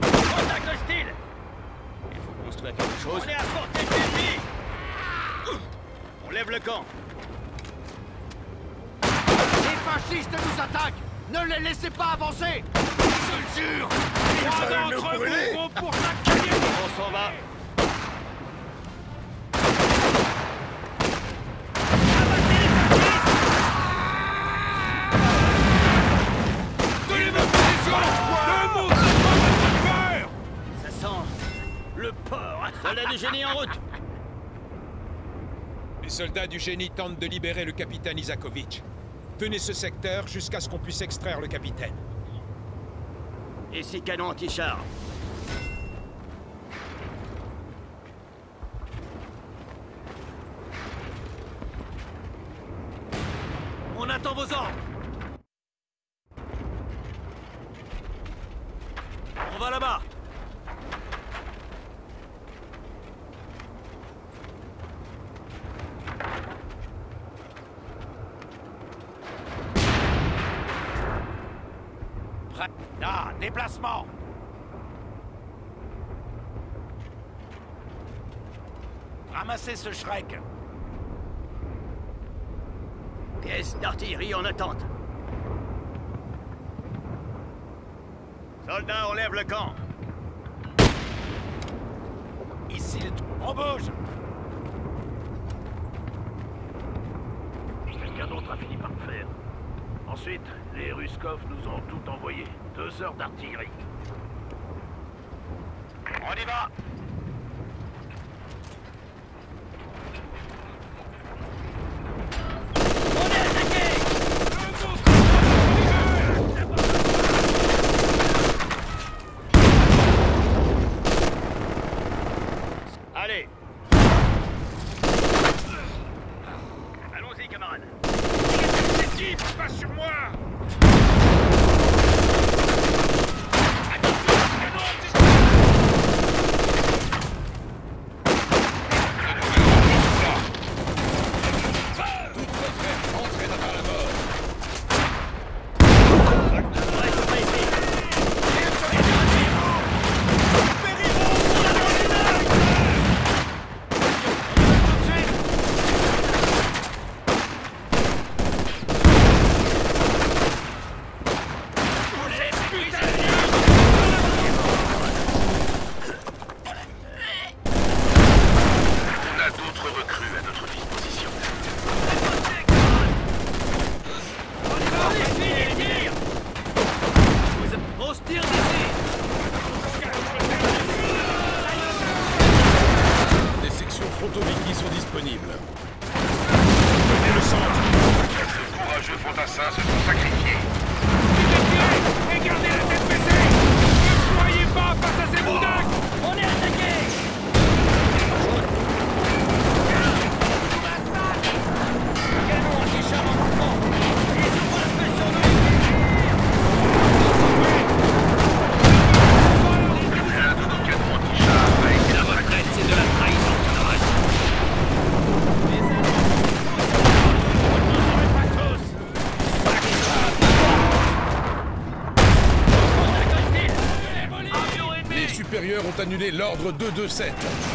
Contact hostile Quelque chose. On est à portée de l'ennemi On lève le camp. Les fascistes nous attaquent Ne les laissez pas avancer Je le jure vous vont pour On s'en va. Porc. Soldat du génie en route. Les soldats du génie tentent de libérer le capitaine Isakovic. Tenez ce secteur jusqu'à ce qu'on puisse extraire le capitaine. Ici canon anti-char? On Shrek. Pièce d'artillerie en attente. Soldats, on lève le camp. Annuler l'ordre 227.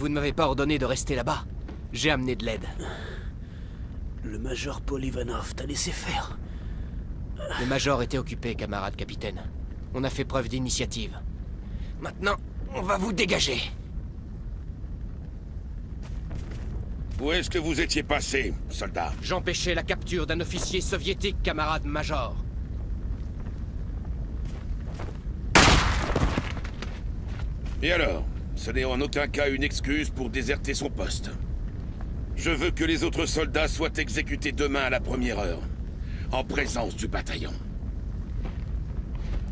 Vous ne m'avez pas ordonné de rester là-bas. J'ai amené de l'aide. Le major Polivanov t'a laissé faire. Le major était occupé, camarade capitaine. On a fait preuve d'initiative. Maintenant, on va vous dégager. Où est-ce que vous étiez passé, soldat? J'empêchais la capture d'un officier soviétique, camarade major. Et alors? Ce n'est en aucun cas une excuse pour déserter son poste. Je veux que les autres soldats soient exécutés demain à la première heure, en présence du bataillon.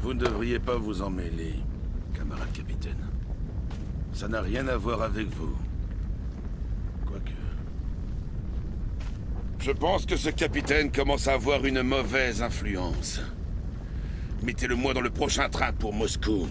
Vous ne devriez pas vous en mêler, camarade capitaine. Ça n'a rien à voir avec vous. Quoique. Je pense que ce capitaine commence à avoir une mauvaise influence. Mettez-le moi dans le prochain train pour Moscou.